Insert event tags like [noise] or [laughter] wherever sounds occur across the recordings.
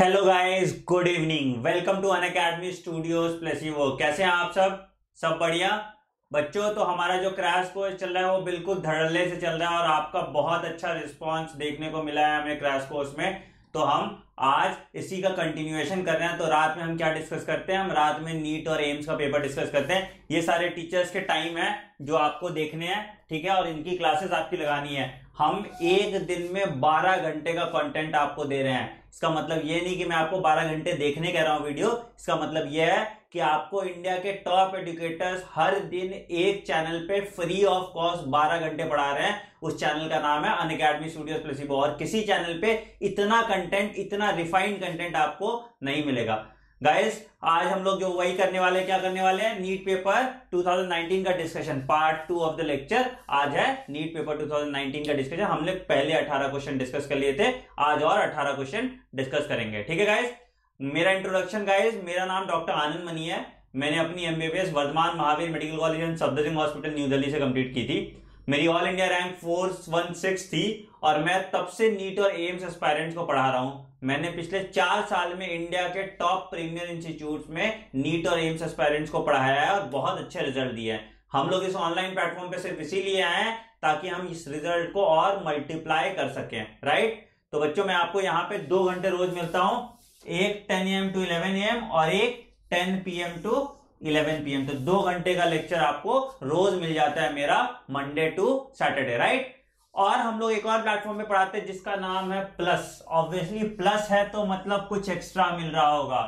Hello guys good evening welcome to Unacademy studios plus वो कैसे हैं आप सब? सब बढ़िया? बच्चों तो हमारा जो क्रैश कोर्स चल रहा है, वो बिल्कुल धड़ल्ले से चल रहा है और आपका बहुत अच्छा रिस्पांस देखने को मिला है हमें क्रैश कोर्स में। तो हम आज इसी का कंटिन्यूएशन कर रहे हैं। तो रात में हम क्या डिस्कस करते हैं? हम रात में नीट और एम्स का पेपर डिस्कस करते हैं। ये सारे टीचर्स के टाइम है जो आपको देखने हैं, ठीक है? और इनकी क्लासेस आपकी लगानी है। हम एक दिन में 12 घंटे का कंटेंट आपको दे रहे हैं। इसका मतलब ये नहीं कि मैं आपको 12 घंटे देखने कह रहा हूँ वीडियो, इसका मतलब यह है कि आपको इंडिया के टॉप एडुकेटर्स हर दिन एक चैनल पे फ्री ऑफ़ कॉस्ट 12 घंटे पढ़ा रहे हैं। उस चैनल का नाम है अन अकेडमी स्टूडियो प्लेसिबो और किसी चैनल पे इतना कंटेंट इतना रिफाइंड कंटेंट आपको नहीं मिलेगा। गाइस आज हम लोग जो वही करने वाले, क्या करने वाले हैं? नीट पेपर 2019 का discussion part two of the lecture आज है नीट पेपर 2019 का डिस्कशन हम लोग पहले 18 क्वेश्चन डिस्कस कर लिए थे, आज और 18 क्वेश्चन डिस्कस करेंगे। ठीक है गाइस मेरा इंट्रोडक्शन गाइस मेरा नाम डॉक्टर आनंद मनी है। मैंने अपनी MBBS Vardhman Mahavir medical college and Safdarjung hospital New Delhi से कंप्लीट की थी। मेरी all India rank four one six थी और मैं तब से नीट और एम्स एस्पायरेंट्स को पढ़ा रहा हूँ। मैंने पिछले चार साल में इंडिया के टॉप प्रीमियर इंस्टीट्यूट में नीट और एम्स एस्पायरेंट्स को पढ़ाया है और बहुत अच्छे रिज़ल्ट दिए हैं। हम लोग इस ऑनलाइन प्लेटफॉर्म पे सिर्फ़ इसीलिए आए हैं ताकि हम इस रिज़ल्ट को और मल्टीप्लाई कर सकें राइट तो बच्चों, मैं आपको यहाँ पे दो घंटे रोज मिलता हूँ। एक ten AM to eleven AM और एक ten PM to eleven PM तो दो घंटे का लेक्चर आपको रोज मिल जाता है मेरा मंडे टू सैटरडे राइट और हम लोग एक और प्लेटफॉर्म पे पढ़ाते हैं जिसका नाम है प्लस ऑब्वियसली प्लस है तो मतलब कुछ एक्स्ट्रा मिल रहा होगा।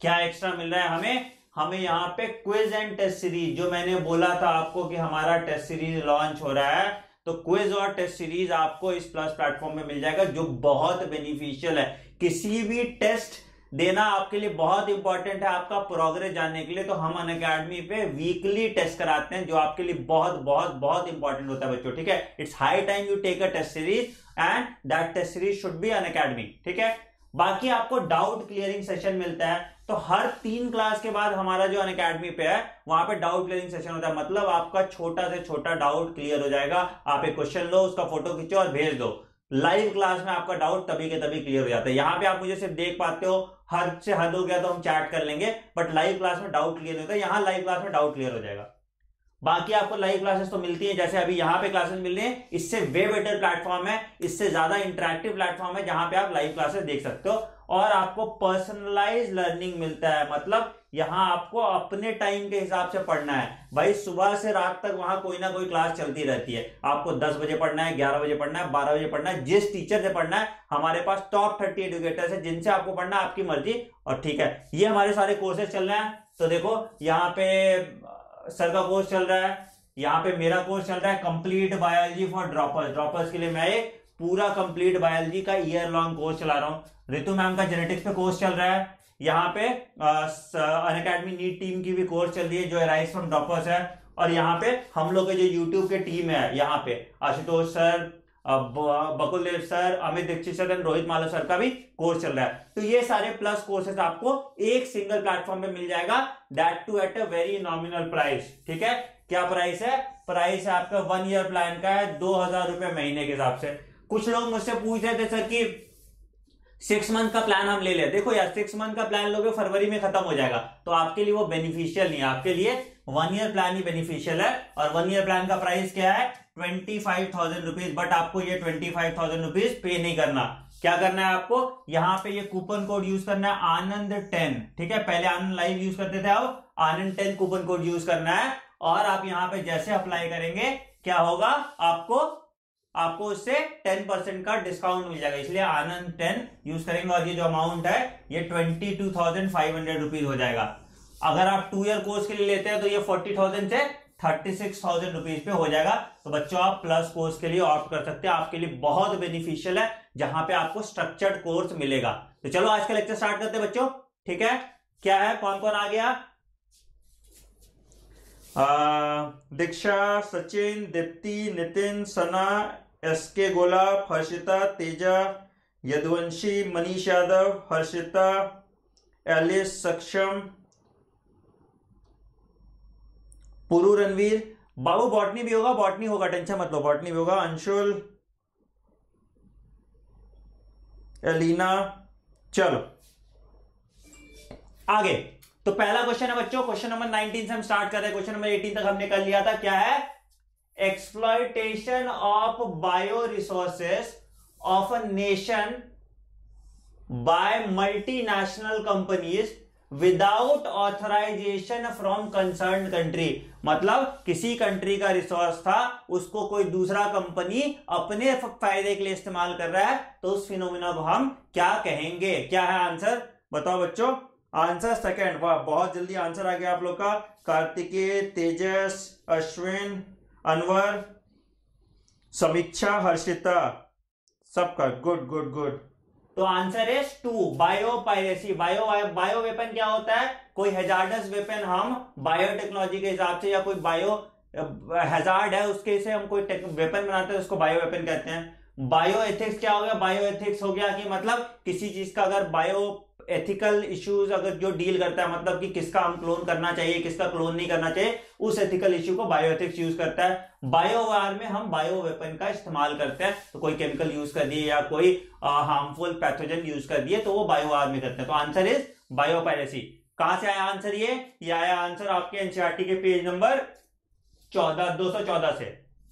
क्या एक्स्ट्रा मिल रहा है? हमें हमें यहाँ पे क्विज एंड टेस्ट सीरीज़ जो मैंने बोला था आपको कि हमारा टेस्ट सीरीज़ लॉन्च हो रहा है तो क्विज और टेस्ट सीरीज़ आपको इस प्लस प्लेटफॉर्म में मिल जाएगा, जो बहुत बेनिफिशियल है। किसी भी टेस्ट देना आपके लिए बहुत इंपॉर्टेंट है आपका प्रोग्रेस जानने के लिए। तो हम अन अकेडमी पे वीकली टेस्ट कराते हैं, जो आपके लिए बहुत बहुत बहुत इंपॉर्टेंट होता है बच्चों, ठीक है? It's high time you take a test series and that test series should be Unacademy ठीक है? बाकी आपको डाउट क्लियरिंग सेशन मिलता है तो हर तीन क्लास के बाद हमारा जो अन अकेडमी पे है, वहाँ पे डाउट क्लियरिंग सेशन होता है। मतलब आपका छोटा से छोटा डाउट क्लियर हो जाएगा। आप एक क्वेश्चन लो, उसका फ़ोटो खींचो और भेज दो। लाइव क्लास में आपका डाउट तभी के तभी क्लियर हो जाता है। यहाँ पे आप मुझे सिर्फ़ देख पाते हो हद से हद हो गया तो हम चैट कर लेंगे बट लाइव क्लास में डाउट क्लियर होता है यहाँ लाइव क्लास में डाउट क्लियर हो जाएगा। बाकी आपको लाइव क्लासेस तो मिलती है, जैसे अभी यहाँ पे क्लासेस मिल रही है, इससे वे बेटर प्लेटफॉर्म है, इससे ज़्यादा इंटरेक्टिव प्लेटफॉर्म है, जहाँ पे आप लाइव क्लासेस देख सकते हो, और आपको पर्सनलाइज लर्निंग मिलता है मतलब यहाँ आपको अपने टाइम के हिसाब से पढ़ना है। भाई, सुबह से रात तक वहाँ कोई ना कोई क्लास चलती रहती है। आपको 10 बजे पढ़ना है 11 बजे पढ़ना है 12 बजे पढ़ना है, जिस टीचर से पढ़ना है, हमारे पास टॉप थर्टी एडुकेटर्स है, जिनसे आपको पढ़ना है, आपकी मर्ज़ी। और ठीक है, ये हमारे सारे कोर्सेज चल रहे हैं। तो देखो, यहाँ पे सर का कोर्स चल रहा है, यहाँ पे मेरा कोर्स चल रहा है complete biology for droppers droppers के लिए मैं एक पूरा कंप्लीट बायोलॉजी का ईयर लॉन्ग कोर्स चला रहा हूँ। ऋतु मैम का जेनेटिक्स पे कोर्स चल रहा है। यहाँ पे अन अकेडमी नीट टीम की भी कोर्स चल रही है, जो राइस फ्रॉम ड्रॉपर्स है। और यहाँ पे हम लोग के जो यूट्यूब के टीम है, यहाँ पे, Ashutosh sir Bakul Dev sir, Amit Dixit sir and Rohit Mala sir का भी कोर्स चल रहा है। तो ये सारे प्लस कोर्सेज आपको एक सिंगल प्लेटफॉर्म पे मिल जाएगा। That too at a very nominal price ठीक है? क्या प्राइस है? प्राइस है आपका वन ईयर प्लान का है, दो हज़ार रुपए महीने के हिसाब से। कुछ लोग मुझसे पूछ रहे थे, सर, कि सिक्स मंथ का प्लान हम ले ले। देखो यार सिक्स मंथ का प्लान लोगे, फरवरी में खत्म हो जाएगा। तो आपके लिए वो बेनिफिशियल नहीं है। आपके लिए वन ईयर प्लान ही बेनिफिशियल है। और वन ईयर प्लान का प्राइस क्या है? Twenty five thousand rupees but आपको ये ट्वेंटी फाइव थाउज़ेंड रुपीज़ पे नहीं करना। क्या करना है आपको? यहाँ पे ये कूपन कोड यूज़ करना है आनंद टेन ठीक है? पहले आनंद लाइव यूज़ करते थे, अब Anand ten coupon code use करना है। और आप यहाँ पे जैसे अप्लाई करेंगे, क्या होगा? आपको आपको उससे टेन परसेंट का डिस्काउंट मिल जाएगा। इसलिए आनंद टेन यूज़ करेंगे और ये जो अमाउंट है, ये twenty two thousand five hundred rupees हो जाएगा। अगर आप टू ईयर कोर्स के लिए लेते हैं तो ये फोर्टी थाउज़ेंड से थर्टी सिक्स थाउज़ेंड रुपीज़ पे हो जाएगा। तो बच्चों, आप प्लस कोर्स के लिए ऑप्ट कर सकते हैं। आपके लिए बहुत बेनिफिशियल है, जहाँ पे आपको स्ट्रक्चर्ड कोर्स मिलेगा। तो चलो, आज का लेक्चर स्टार्ट करते हैं बच्चों। ठीक है? क्या है? कौन कौन आ गया? Diksha, Sachin, Deepti, Nitin, Sana S K Gola, Harshita, Teja, Yaduvanshi, Manish Yadav, Harshita, Alice Saksham, Puru Ranveer. बाबू, बॉटनी भी होगा, बॉटनी होगा, टेंशन मत लो, बॉटनी भी होगा। अंशुल, एलिना, चलो। आगे। तो पहला क्वेश्चन है बच्चों क्वेश्चन नंबर 19 से हम स्टार्ट कर रहे हैं। क्वेश्चन नंबर 18 तक हमने कर लिया था। क्या है? Exploitation of bio resources of a nation by multinational companies without authorisation from concern country मतलब किसी कंट्री का रिसोर्स था, उसको कोई दूसरा कंपनी अपने फ़ायदे के लिए इस्तेमाल कर रहा है तो उस फिनोमिना को हम क्या कहेंगे? क्या है आंसर बताओ बच्चों। आंसर सेकंड वाह, बहुत जल्दी आंसर आ गया आप लोग का। कार्तिकेय, तेजस, अश्विन अनवर, समीक्षा, हर्षिता, सबका गुड गुड गुड तो answer is two bio piracy bio bio weapon क्या होता है? कोई हेजार्डस वेपन हम बायोटेक्नोलॉजी के हिसाब से या कोई बायो हेजार्ड है उसके से हम कोई वेपन बनाते हैं, उसको बायो वेपन कहते हैं। बायो एथिक्स क्या हो गया? बायो एथिक्स हो गया कि मतलब किसी चीज़ का अगर बायो एथिकल इश्यूज़ अगर जो डील करता है मतलब कि किसका हम क्लोन करना चाहिए, किसका क्लोन नहीं करना चाहिए, उस एथिकल इश्यू को बायोएथिक्स यूज़ करता है। बायोवार में हम बायो वेपन का इस्तेमाल करते हैं। तो कोई केमिकल यूज़ कर दिए या कोई हार्मफुल पैथोजन यूज़ कर दिए तो वो बायोवार में करते हैं। तो आंसर इज़ बायोपायरेसी कहाँ से आया आंसर ये? ये आया आंसर आपके एनसीआरटी के पेज नंबर चौदह, दो से।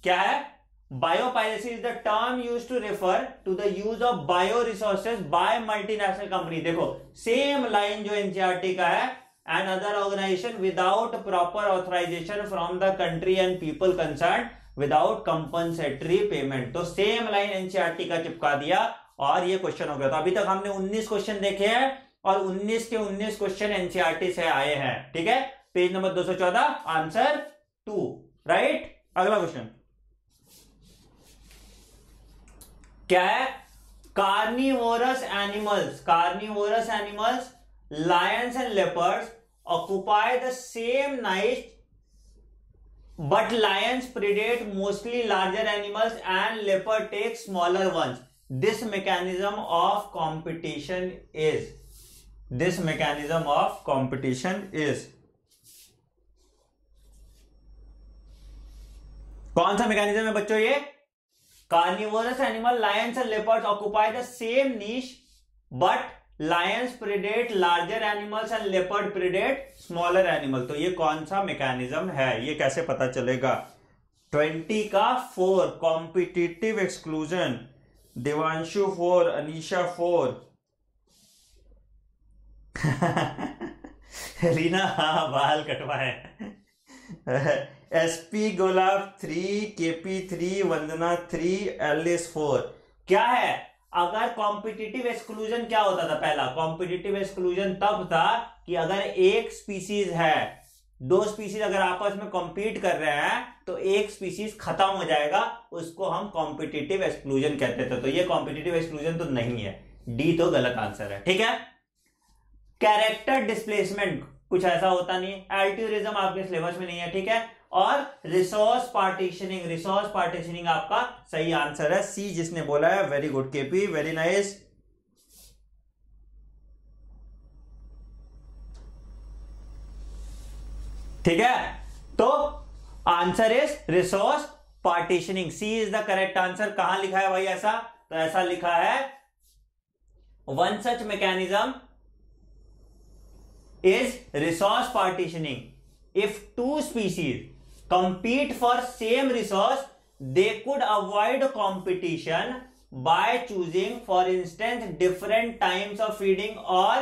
क्या है? Biopiracy is the term use to refer to the use of bio resources by multinational company देखो सेम लाइन जो एनसीआरटी का है and other organisation without proper authorisation from the country and people concern without compensatory payment तो same line NCERT का चिपका दिया और ये क्वेश्चन हो गया। तो अभी तक हमने 19 क्वेश्चन देखे हैं और 19 के 19 क्वेश्चन एनसीआरटी से आए हैं। ठीक है? Page number 214 answer two right अगला क्वेश्चन क्या है? Carnivorous animals carnivorous animals lions and leopards occupy the same niche but lions predate mostly larger animals and leopard take smaller ones this mechanism of competition is this mechanism of competition is कौन सा mechanism है बच्चों ये? Carnivorous animal lions and leopard occupy the same niche but lions predate larger animals and leopard predate smaller animal तो ये कौन सा mechanism है? ये कैसे पता चलेगा? 20 का four competitive exclusion Devanshu four Anisha 4 Reena हाँ बाल कटवाए। SP Gulab three KP three Vandana three L S four क्या है? अगर कॉम्पिटिटिव एक्सक्लूजन क्या होता था पहला? कॉम्पिटिटिव एक्सक्लूजन तब था कि अगर एक स्पीसीज है, दो स्पीसीज अगर आपस में कॉम्पीट कर रहे हैं तो एक स्पीसीज खत्म हो जाएगा, उसको हम कॉम्पिटिटिव एक्सक्लूजन कहते थे। तो ये कॉम्पिटिटिव एक्सक्लूजन तो नहीं है। डी तो गलत आंसर है। ठीक है? कैरेक्टर डिस्प्लेसमेंट कुछ ऐसा होता नहीं एल्ट्यूरिज्म आपके सिलेबस में नहीं है, ठीक है? और रिसोर्स पार्टीशनिंग रिसोर्स पार्टीशनिंग आपका सही आंसर है। सी जिसने बोला है very good KP very nice ठीक है? तो answer is resource partitioning C is the correct answer कहाँ लिखा है भाई ऐसा? तो ऐसा लिखा है one such mechanism is resource partitioning if two species compete for same resource they could avoid competition by choosing for instance different times of feeding or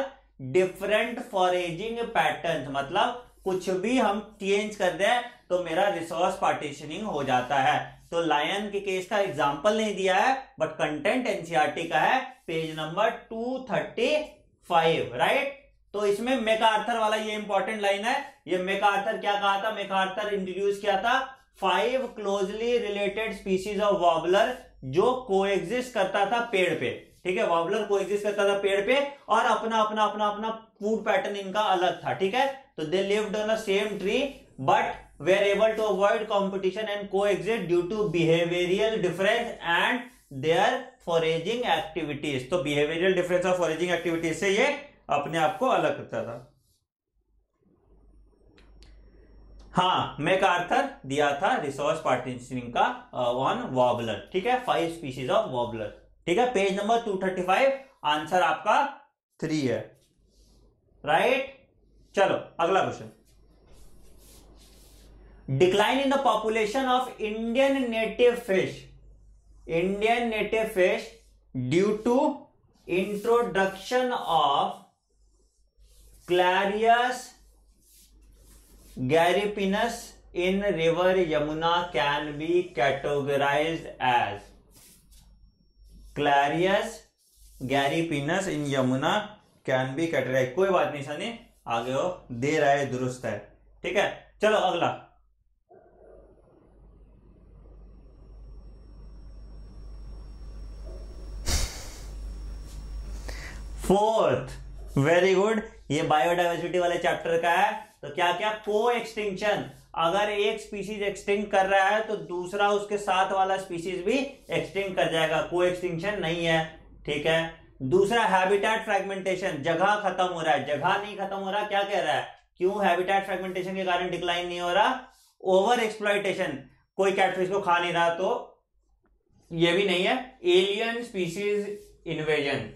different foraging patterns मतलब कुछ भी हम चेंज कर दें तो मेरा रिसोर्स पार्टीशनिंग हो जाता है तो लायन के केस का एग्जांपल नहीं दिया है बट कंटेंट एनसीआरटी का है पेज नंबर 235 राइट तो इसमें मेकार्थर वाला ये इंपॉर्टेंट लाइन है। ये मेकार्थर क्या कहा था? मेकार्थर इंट्रोड्यूस किया था five closely related species of warbler जो कोएग्जिस्ट करता था पेड़ पे। ठीक है? वॉबलर कोएग्जिस्ट करता था पेड़ पे और अपना अपना अपना अपना फ़ूड पैटर्न इनका अलग था। ठीक है? तो they lived on the same tree but they are able to avoid competition and coexist due to behavioural difference and their foraging activities तो behavioural difference of foraging activities से ये अपने आप को अलग करता था। हाँ मैकार्थर दिया था रिसोर्स पार्टीशनिंग का ऑन वॉबलर ठीक है? फाइव स्पीसीज ऑफ़ वॉबलर ठीक है? Page number two thirty five answer आपका थ्री है। राइट चलो, अगला question decline in the population of Indian native fish Indian native fish due to introduction of Clarias gariepinus in river Yamuna can be categorise as Clarias gariepinus in Yamuna can be categorise कोई बात नहीं, सनी। आगे हो। दे रहा है, दुरुस्त है। ठीक है? चलो, अगला। फोर्थ वेरी गुड ये बायोडाइवर्सिटी वाले चैप्टर का है तो क्या क्या? को एक्सटिंक्शन अगर एक स्पीशीज एक्सटिंक्ट कर रहा है तो दूसरा उसके साथ वाला स्पीशीज भी एक्सटिंक्ट कर जाएगा। को एक्सटिंक्शन नहीं है, ठीक है? दूसरा हैबिटेट फ्रेगमेंटेशन जगह खत्म हो रहा है। जगह नहीं खत्म हो रहा, क्या कह रहा है? क्यों हैबिटेट फ्रेगमेंटेशन के कारण डिक्लाइन नहीं हो रहा? ओवर एक्सप्लॉइटेशन कोई कैटफिश को खा नहीं रहा तो ये भी नहीं है। एलियन स्पीसीज इन्वेजन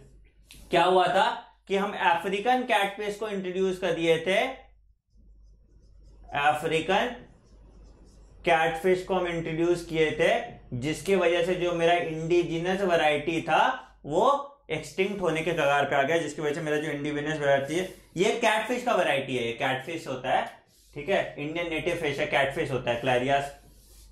क्या हुआ था? कि हम अफ्रीकन कैटफिश को इंट्रोड्यूस कर दिए थे। अफ्रीकन कैटफिश को हम इंट्रोड्यूस किए थे, जिसकी वजह से जो मेरा इंडिजिनस वैरायटी था, वो एक्सटिंक्ट होने के कगार पे आ गया, जिसकी वजह से मेरा जो इंडिविनियस वैरायटी है, ये कैटफिश का वैरायटी है, ये कैटफिश होता है, ठीक है? इंडियन नेटिव फ़िश है कैटफिश होता है क्लैरियास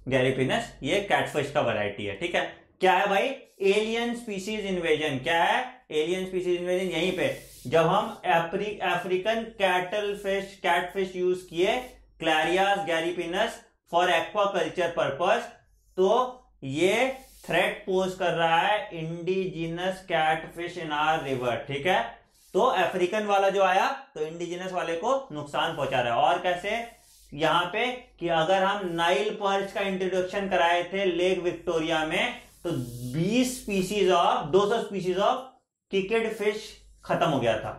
गैरिपिनस ये कैटफिश का वैरायटी है, ठीक है? क्या है भाई? एलियन स्पीसीज इन्वेजन क्या है? एलियन स्पीसीज इन्वेजन यहीं पे। जब हम African cattle fish cat fish use किए, Clarias, gariepinus, for aquaculture purpose तो ये थ्रेट पोज कर रहा है indigenous cat fish in our river ठीक है? तो अफ्रीकन वाला जो आया तो इंडिजिनस वाले को नुकसान पहुँचा रहा है। और कैसे? यहाँ पे कि अगर हम नाइल पर्च का इंट्रोडक्शन कराए थे लेक विक्टोरिया में तो 20 स्पीसीज ऑफ़ 200 स्पीसीज ऑफ़ किकेड फ़िश खत्म हो गया था।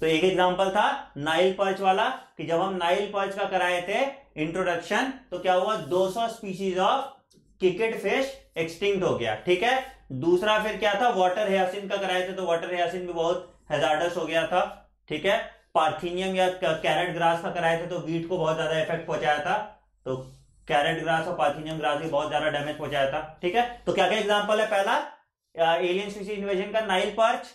तो एक एग्जांपल था नाइल पर्च वाला, कि जब हम नाइल पर्च का कराए थे इंट्रोडक्शन तो क्या हुआ? 200 स्पीसीज ऑफ़ किकेट फ़िश एक्सटिंक्ट हो गया, ठीक है? दूसरा फिर क्या था? वाटर हेयासिन का कराए थे तो वाटर हेयासिन भी बहुत हेजार्डस हो गया था, ठीक है? पार्थिनियम या कैरेट ग्रास का कराए थे तो वीट को बहुत ज़्यादा इफ़ेक्ट पहुँचाया था तो कैरेट ग्रास और पार्थिनियम ग्रास भी बहुत ज़्यादा डैमेज पहुँचाया था, ठीक है? तो क्या क्या एग्ज़ाम्पल है पहला? एलियन स्पीसी इन्वेजन का नाइल पर्च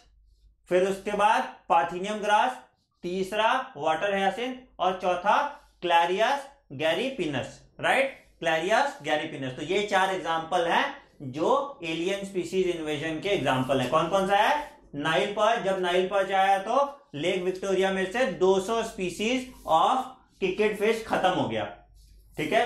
फिर उसके बाद पार्थिनियम ग्रास तीसरा वाटर हेयासिन और चौथा Clarias gariepinus right Clarias gariepinus तो ये चार एग्ज़ाम्पल हैं जो एलियन स्पीसीज इन्वेजन के एग्ज़ाम्पल हैं। कौन कौन सा है? नाइल पर जब नाइल पर आया तो लेक विक्टोरिया में से 200 स्पीसीज ऑफ़ किकेट फ़िश खत्म हो गया। ठीक है?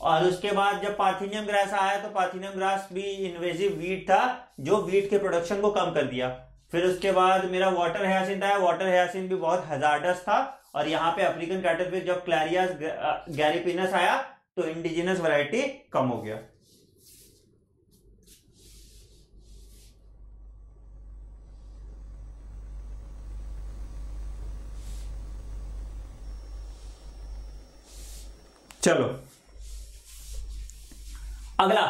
और उसके बाद जब पार्थिनियम ग्रास आया तो पार्थिनियम ग्रास भी इन्वेजिव वीट था, जो वीट के प्रोडक्शन को कम कर दिया। फिर उसके बाद मेरा वाटर हेयासिन था वाटर हेयासिन भी बहुत हजार्डस था। और यहाँ पे अफ्रीकन कैटल पे जब क्लैरियास गैरिपिनस आया तो इंडिजिनस वैरायटी कम हो गया। चलो। अगला।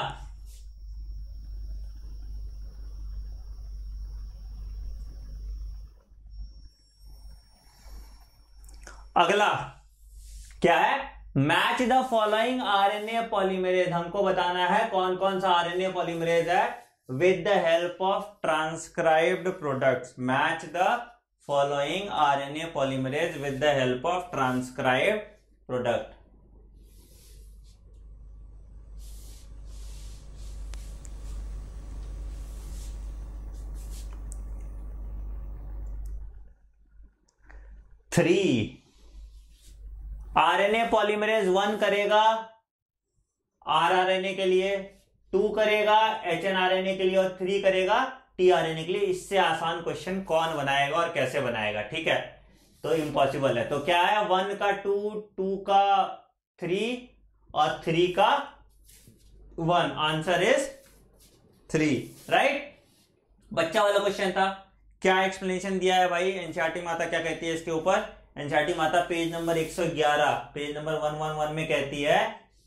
अगला। क्या है? Match the following RNA polymerase हमको बताना है कौन कौन सा आरएनए पॉलीमरेज है। With the help of transcribed products match the following RNA polymerase with the help of transcribed product three RNA polymerase one करेगा आरआरएनए के लिए टू करेगा एच के लिए और थ्री करेगा। टीआरएनए के लिए इससे आसान क्वेश्चन कौन बनाएगा और कैसे बनाएगा, ठीक है? तो इम्पॉसिबल है। तो क्या है वन का टू टू का थ्री और थ्री का one answer is three right बच्चा वाला क्वेश्चन था। क्या एक्सप्लेनेशन दिया है भाई? एनसीआरटी माता क्या कहती है इसके ऊपर? एनसीआरटी माता पेज नंबर 111 पेज नंबर 111 में कहती है,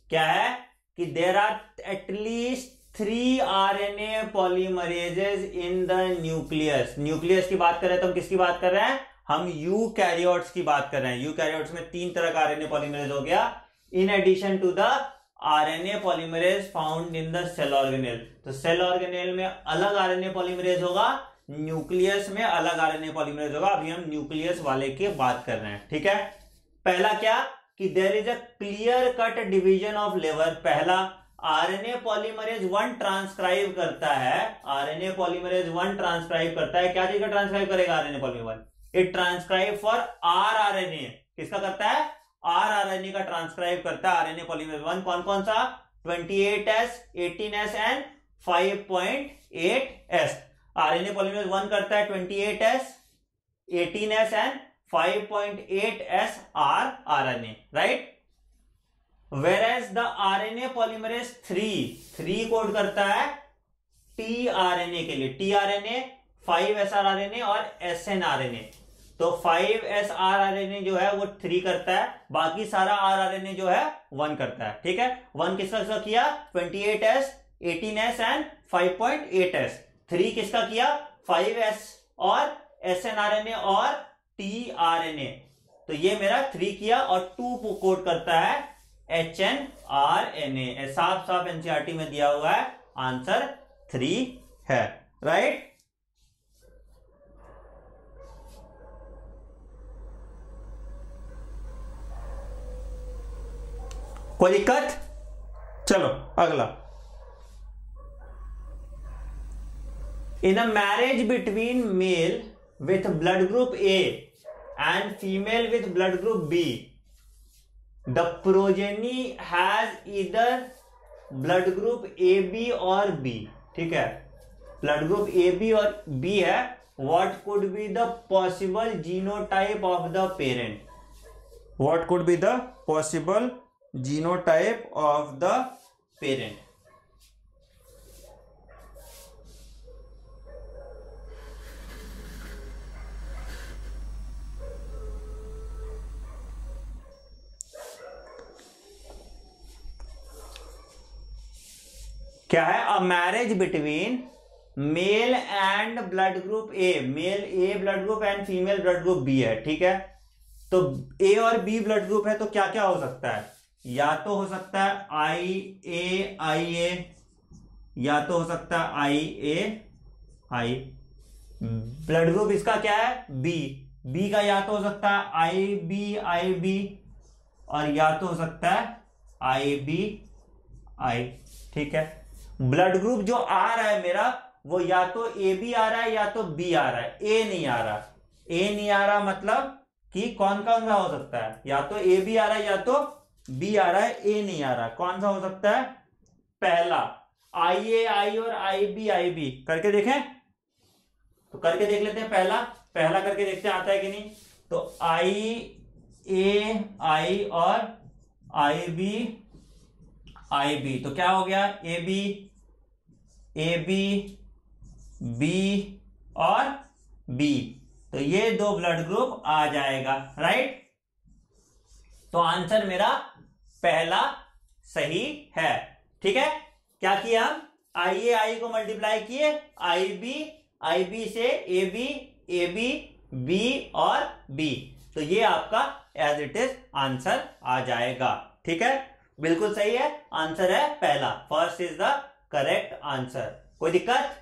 क्या है? कि there are at least three RNA polymerases in the nucleus nucleus की बात कर रहे हैं तो हम किसकी बात कर रहे हैं? हम यू कैरियोट्स की बात कर रहे हैं। यू कैरियोट्स में तीन तरह का आरएनए पॉलीमरेज हो गया। In addition to the RNA polymerase found in the cell organelle तो सेल ऑर्गेनेल में अलग आर आरएनए पॉलीमरेज होगा न्यूक्लियस में अलग आरएनए पॉलीमरेज होगा अभी हम न्यूक्लियस वाले की बात कर रहे हैं, ठीक है? पहला क्या? कि there is a clear cut division of लेवर पहला आरएनए पॉलीमरेज वन ट्रांसक्राइब करता है। आरएनए पॉलीमरेज वन ट्रांसक्राइब करता है। क्या चीज़ का ट्रांसक्राइब करेगा RNA polymerase it transcribe for rRNA किसका करता है? आर आरएनए का ट्रांसक्राइब करता है। आरएनए पॉलीमरेज वन कौन कौन सा? 28s 18s and 5.8s RNA polymerase one करता है 28s 18s and 5.8s rRNA right whereas the RNA polymerase three three code करता है टी आरएनए के लिए tRNA five S R R N A और S N R N A तो five S R R N A जो है वो three करता है, बाकी सारा आर आर एन ए जो है वन करता है, ठीक है? वन किसका किया? Twenty eight S eighteen S and five point eight S three किसका किया? फाइव एस और S N R N A और टी आर एन ए तो ये मेरा थ्री किया और टू कोड करता है H N R N A साफ़ साफ़ एनसीआरटी में दिया हुआ है। आंसर थ्री है। राइट कोई दिक्कत? चलो, अगला। In a marriage between male with blood group A and female with blood group B the progeny has either blood group A B और बी ठीक है? ब्लड ग्रुप ए बी और B है. What could be the possible genotype of the parent what could be the possible genotype of the parent क्या है? A marriage between male and blood group A male a blood group and female blood group B है, ठीक है? तो A और B blood group है तो क्या क्या हो सकता है? या तो हो सकता है आई ए आई ए या तो हो सकता है I A I blood group इसका क्या है? बी बी का या तो हो सकता है आई बी आई बी और या तो हो सकता है आई बी आई ठीक है? ब्लड ग्रुप जो आ रहा है मेरा, वो या तो ए बी आ रहा है या तो बी आ रहा है। ए नहीं आ रहा। ए नहीं आ रहा मतलब कि कौन कौन सा हो सकता है? या तो ए बी आ रहा है या तो बी आ रहा है। ए नहीं आ रहा। कौन सा हो सकता है? पहला आई ए आई और आई बी आई बी करके देखें। तो करके देख लेते हैं पहला। पहला करके देखते हैं आता है कि नहीं। तो आई ए आई और आई बी आई बी तो क्या हो गया? A B A B B और बी तो ये दो ब्लड ग्रुप आ जाएगा राइट तो आंसर मेरा पहला सही है, ठीक है? क्या किया हम? आई ए आई को मल्टीप्लाई किए आई बी आई बी से A B A B B और बी तो ये आपका एज इट इज़ आंसर आ जाएगा, ठीक है? बिल्कुल सही है आंसर है पहला। First is the correct answer. कोई दिक्कत?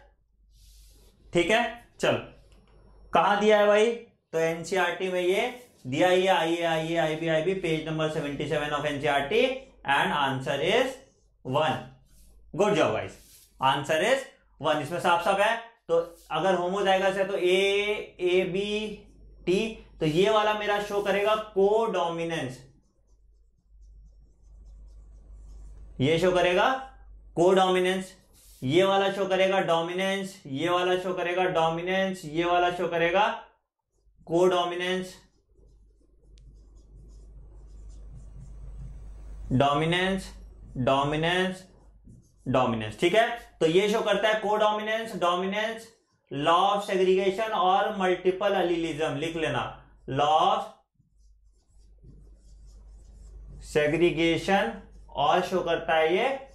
ठीक है, चलो। कहा दिया है भाई? तो एनसीआरटी में ये दिया ही I A I A, I B I B, page number seventy seven of NCERT and answer is one good job wise answer is one इसमें साफ़ साफ़ है। तो अगर होमो जाएगा से तो ए ए बी टी तो ये वाला मेरा शो करेगा को डोमिनेंस ये शो करेगा को डोमिनेंस ये वाला शो करेगा डोमिनेंस ये वाला शो करेगा डोमिनेंस ये वाला शो करेगा को डोमिनेंस डोमिनेंस डोमिनेंस डोमिनेंस ठीक है? तो ये शो करता है codominance dominance law of segregation और मल्टीपल अलीलिज्म लिख लेना। लॉ ऑफ़ सेग्रीगेशन और शो करता है ये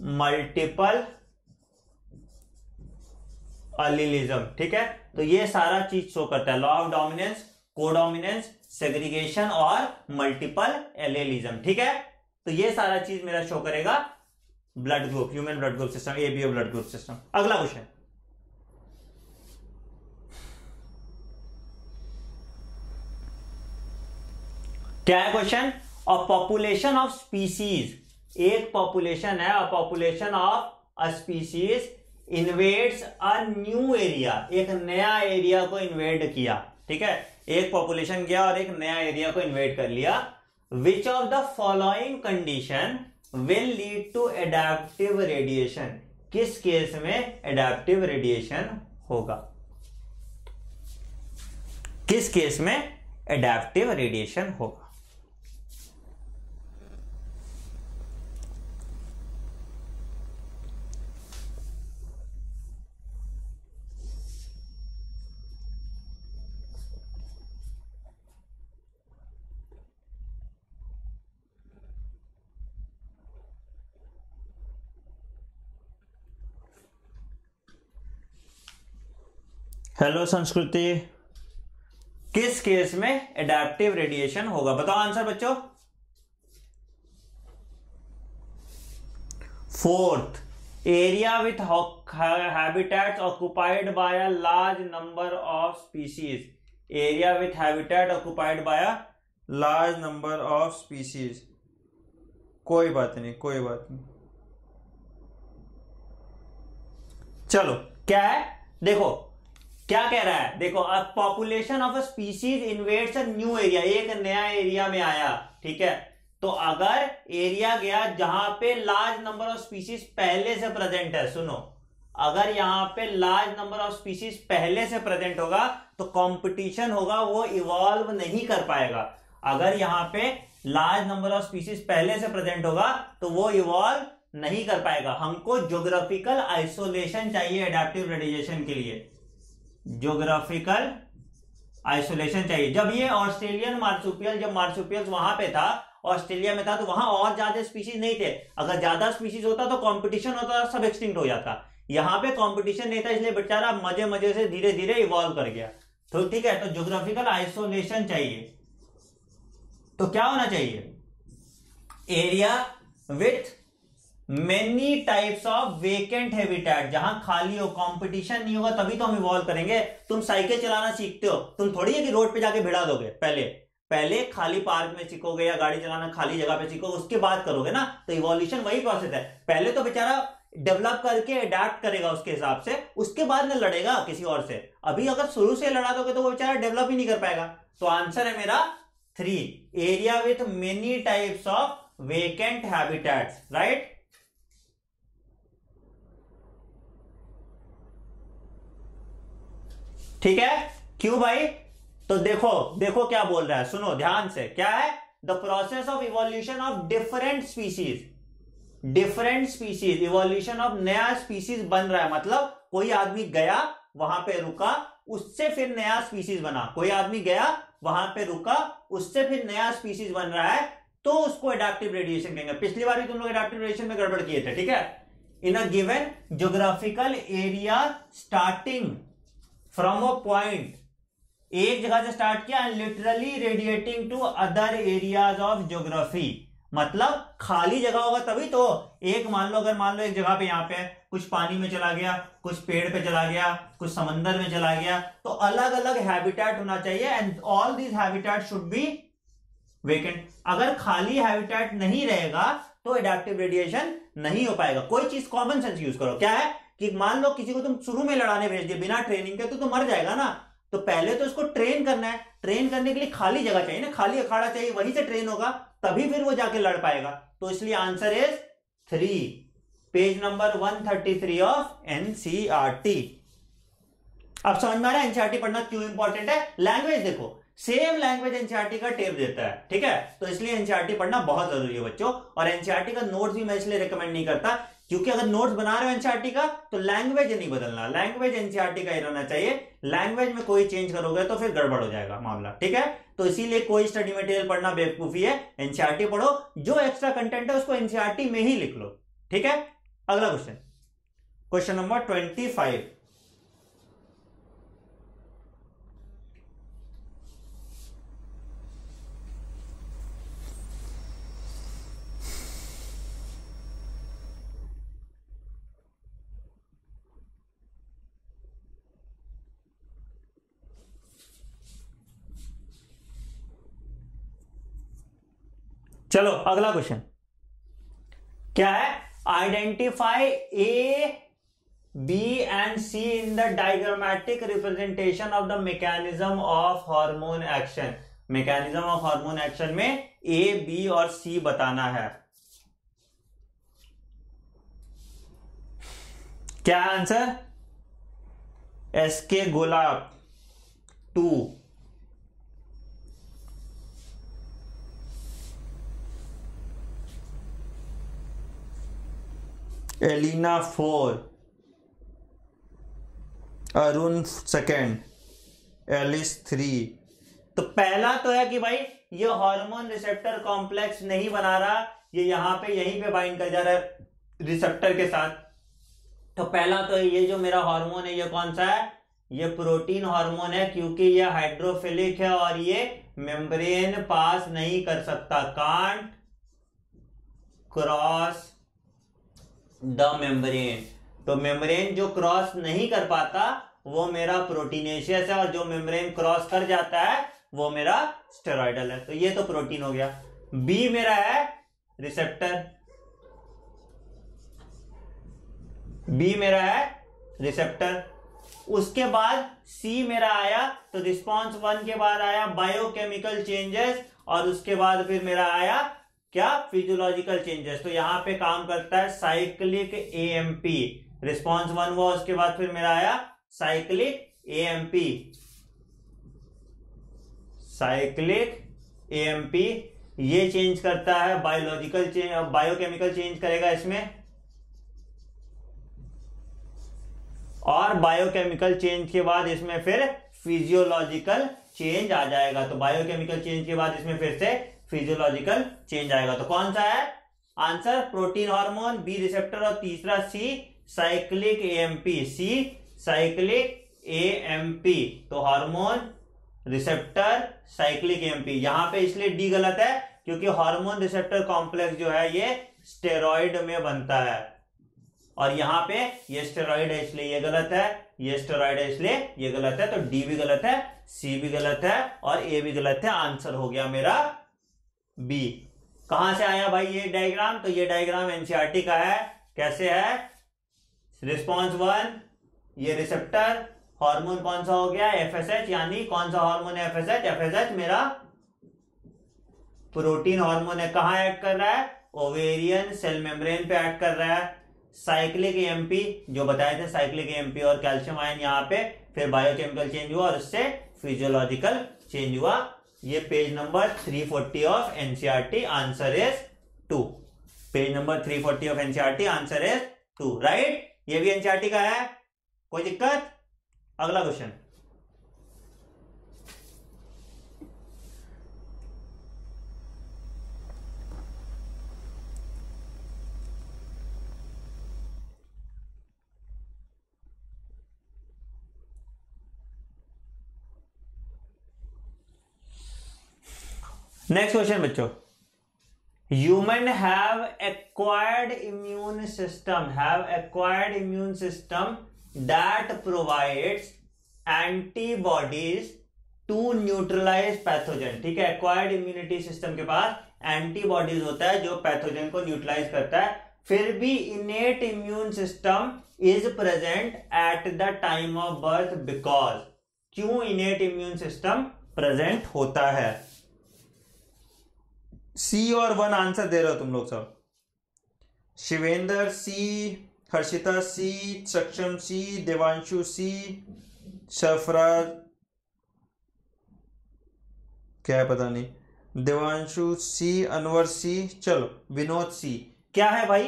मल्टीपल अलीलिज्म ठीक है? तो ये सारा चीज़ शो करता है। Law of dominance codominance segregation और मल्टीपल एलेलिज्म ठीक है? तो ये सारा चीज़ मेरा शो करेगा blood group human blood group system ABO blood group system अगला क्वेश्चन क्या है question a population of species एक पॉपुलेशन है population of a species invades a new area एक नया एरिया को इन्वेड किया, ठीक है? एक पॉपुलेशन गया और एक नया एरिया को इन्वेड कर लिया। Which of the following condition will lead to adaptive radiation किस केस में एडेप्टिव रेडिएशन होगा? किस केस में एडेप्टिव रेडिएशन होगा? हेलो संस्कृति। किस केस में एडेप्टिव रेडिएशन होगा? बताओ आंसर बच्चों। Fourth area with habitats occupied by a large number of species area with habitat occupied by a large number of species कोई बात नहीं, कोई बात नहीं। चलो, क्या है? देखो क्या कह रहा है? देखो population of a species a new area एक नया एरिया में आया, ठीक है? तो अगर एरिया गया जहाँ पे लार्ज नंबर ऑफ़ स्पीसीज पहले से प्रेजेंट है, सुनो, अगर यहाँ पे लार्ज नंबर ऑफ़ स्पीसीज पहले से प्रेजेंट होगा तो कंपटीशन होगा, वो इवॉल्व नहीं कर पाएगा। अगर यहाँ पे लार्ज नंबर ऑफ़ स्पीसीज पहले से प्रेजेंट होगा तो वो इवॉल्व नहीं कर पाएगा। हमको ज्योग्राफिकल आइसोलेशन चाहिए एडेप्टिव रेडिएशन के लिए। ज्योग्राफिकल आइसोलेशन चाहिए। जब ये ऑस्ट्रेलियन मार्सुपियल, जब मार्सुपियल वहाँ पे था, ऑस्ट्रेलिया में था तो वहाँ और ज़्यादा स्पीशीज नहीं थे। अगर ज़्यादा स्पीशीज होता तो कंपटीशन होता, सब एक्सटिंक्ट हो जाता। यहाँ पे कंपटीशन नहीं था, इसलिए बेचारा मज़े मज़े से धीरे धीरे इवॉल्व कर गया। तो ठीक है तो ज्योग्राफिकल आइसोलेशन चाहिए। तो क्या होना चाहिए? Area with many types of vacant habitat जहाँ खाली हो कंपटीशन नहीं होगा, तभी तो हम इवॉल्व करेंगे। तुम साइकिल चलाना सीखते हो, तुम थोड़ी है कि रोड पे जाके भिड़ा दोगे, पहले। पहले खाली पार्क में सीखोगे या गाड़ी चलाना खाली जगह पे सीखोगे, उसके बाद करोगे ना तो इवोल्यूशन वही प्रोसेस है। पहले तो बेचारा डेवलप करके अडेप्ट करेगा उसके हिसाब से, उसके बाद में लड़ेगा किसी और से। अभी अगर शुरू से लड़ा दोगे तो वो बेचारा डेवलप ही नहीं कर पाएगा। तो आंसर है मेरा three area with many types of vacant habitats right ठीक है? क्यों भाई? तो देखो देखो क्या बोल रहा है। सुनो, ध्यान से। क्या है? The process of evolution of different species different species evolution of नया स्पीसीज बन रहा है। मतलब कोई आदमी गया, वहाँ पे रुका, उससे फिर नया स्पीसीज बना। कोई आदमी गया, वहाँ पे रुका, उससे फिर नया स्पीसीज बन रहा है तो उसको एडेप्टिव रेडिएशन कहेंगे। पिछली बार भी तुम लोग एडेप्टिव रेडिएशन में गड़बड़ किए थे, ठीक है? In a given geographical area starting from a point एक जगह से स्टार्ट किया and literally radiating to other areas of geography मतलब खाली जगह होगा तभी तो एक मान लो, अगर मान लो एक जगह पे यहाँ पे कुछ पानी में चला गया, कुछ पेड़ पे चला गया, कुछ समंदर में चला गया तो अलग अलग हैबिटेट होना चाहिए and all these habitat should be vacant अगर खाली हैबिटेट नहीं रहेगा तो एडेप्टिव रेडिएशन नहीं हो पाएगा. कोई चीज़ कॉमन सेंस यूज़ करो. क्या है? कि मान लो किसी को तुम शुरू में लड़ाने भेज दिए, बिना ट्रेनिंग के तो तुम मर जाएगा ना। तो पहले तो इसको ट्रेन करना है। ट्रेन करने के लिए खाली जगह चाहिए ना, खाली अखाड़ा चाहिए, वहीं से ट्रेन होगा, तभी फिर वो जाके लड़ पाएगा। तो इसलिए answer is three page number 133 of NCERT अब समझ में आ रहा है? एनसीआरटी पढ़ना क्यों इंपॉर्टेंट है? लैंग्वेज देखो सेम लैंग्वेज एनसीआरटी का टेप देता है, ठीक है? तो इसलिए एनसीआरटी पढ़ना बहुत ज़रूरी है बच्चों। और एनसीआरटी का नोट्स भी मैं इसलिए रिकमेंड नहीं करता क्योंकि अगर नोट्स बना रहे हो एनसीआरटी का तो लैंग्वेज नहीं बदलना। लैंग्वेज एनसीआरटी का ही रहना चाहिए। लैंग्वेज में कोई चेंज करोगे तो फिर गड़बड़ हो जाएगा मामला, ठीक है? तो इसीलिए कोई स्टडी मटेरियल पढ़ना बेवकूफ़ी है। एनसीआरटी पढ़ो। जो एक्स्ट्रा कंटेंट है उसको एनसीआरटी में ही लिख लो, ठीक है? अगला question question number twenty five चलो, अगला क्वेश्चन क्या है? Identify A B and C in the diagrammatic representation of the mechanism of hormone action mechanism of hormone action में ए बी और सी बताना है। क्या answer S K Gulab two Alina four Arun second Alice three तो पहला तो है कि भाई, ये हार्मोन रिसेप्टर कॉम्प्लेक्स नहीं बना रहा, ये यहाँ पे यहीं पे बाइंड कर जा रहा है रिसेप्टर के साथ। तो पहला तो ये जो मेरा हार्मोन है, ये कौन सा है? ये प्रोटीन हार्मोन है, क्योंकि ये हाइड्रोफिलिक है और ये मेम्ब्रेन पास नहीं कर सकता। Can't cross the membrane. तो मेम्ब्रेन जो क्रॉस नहीं कर पाता, वो मेरा प्रोटीनेशियस है, और जो मेम्ब्रेन क्रॉस कर जाता है, वो मेरा स्टेरॉइडल है। तो ये तो प्रोटीन हो गया। बी मेरा है रिसेप्टर। बी मेरा है रिसेप्टर। उसके बाद सी मेरा आया तो रिस्पॉन्स वन के बाद आया बायोकेमिकल चेंजेस और उसके बाद फिर मेरा आया क्या फिजियोलॉजिकल चेंजेस तो यहाँ पे काम करता है साइक्लिक एएमपी रिस्पॉन्स वन हुआ, उसके बाद फिर मेरा आया साइक्लिक एएमपी साइक्लिक एएमपी ये चेंज करता है बायोलॉजिकल चेंज बायोकेमिकल चेंज करेगा इसमें। और बायोकेमिकल चेंज के बाद इसमें फिर फिजियोलॉजिकल चेंज आ जाएगा। तो बायोकेमिकल चेंज के बाद इसमें फिर से फिजियोलॉजिकल चेंज आएगा। तो कौन सा है? Answer, protein hormone, B receptor और तीसरा C cyclic AMP C cyclic AMP तो हार्मोन, रिसेप्टर साइक्लिक एएमपी यहाँ पे इसलिए डी गलत है, क्योंकि हार्मोन रिसेप्टर कॉम्प्लेक्स जो है, ये स्टेरॉइड में बनता है। और यहाँ पे ये स्टेरॉइड है इसलिए ये गलत है, ये स्टेरॉइड है इसलिए ये गलत है तो डी भी गलत है, सी भी गलत है और ए भी गलत है। आंसर हो गया मेरा बी कहाँ से आया भाई ये डायग्राम तो ये डायग्राम एनसीआरटी का है। कैसे है? रिस्पॉन्स वन ये रिसेप्टर हार्मोन कौन सा हो गया? एफएसएच यानी कौन सा हार्मोन है एफएसएच एफएसएच मेरा प्रोटीन हार्मोन है। कहाँ ऐड कर रहा है? ओवेरियन सेल मेम्ब्रेन पे ऐड कर रहा है। साइक्लिक एमपी जो बताए थे साइक्लिक एमपी और कैल्शियम आयन यहाँ पे, फिर बायोकेमिकल चेंज हुआ और उससे फिजियोलॉजिकल चेंज हुआ। ये page number 340 of NCERT answer is two page number 340 of NCERT answer is two right ये भी एनसीआरटी का है? कोई दिक्कत? अगला क्वेश्चन नेक्स्ट क्वेश्चन बच्चों. Human have acquired immune system have acquired immune system that provides antibodies to neutralise pathogen ठीक है? एक्वायर्ड इम्यूनिटी सिस्टम के पास एंटीबॉडीज होता है जो पैथोजन को न्यूट्रलाइज करता है। फिर भी innate immune system is present at the time of birth because क्यों इनेट इम्यून सिस्टम प्रेजेंट होता है? सी और वन आंसर दे रहे हो तुम लोग सब। शिवेंद्र सी हर्षिता सी सक्षम सी देवांशु सी सरफराज क्या है पता नहीं। देवांशु सी अनवर सी चलो, विनोद सी क्या है भाई?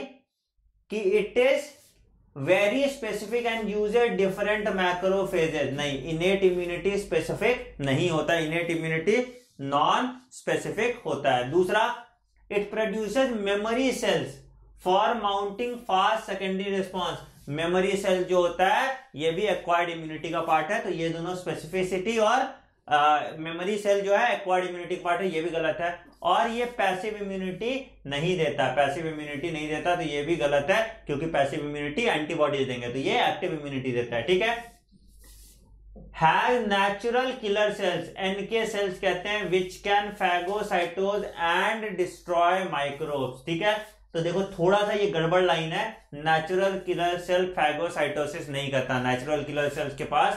कि it is very specific and use different macrophages नहीं इनेट इम्यूनिटी स्पेसिफिक नहीं होता इनेट इम्यूनिटी नॉन स्पेसिफिक होता है। दूसरा it produces memory cells for mounting fast secondary response memory cell जो होता है, ये भी एक्वायर्ड इम्यूनिटी का पार्ट है तो ये दोनों स्पेसिफिसिटी और मेमोरी सेल जो है एक्वायर्ड इम्यूनिटी का पार्ट है, ये भी गलत है। और ये पैसिव इम्यूनिटी नहीं देता। पैसिव इम्यूनिटी नहीं देता तो ये भी गलत है, क्योंकि पैसिव इम्यूनिटी एंटीबॉडीज देंगे तो ये एक्टिव इम्यूनिटी देता है, ठीक है? Has natural killer cells NK cells कहते हैं which can phagocytose and destroy microbes ठीक है? तो देखो, थोड़ा सा ये गड़बड़ लाइन है। नेचुरल किलर सेल फैगोसाइटोसिस नहीं करता। नेचुरल किलर सेल्स के पास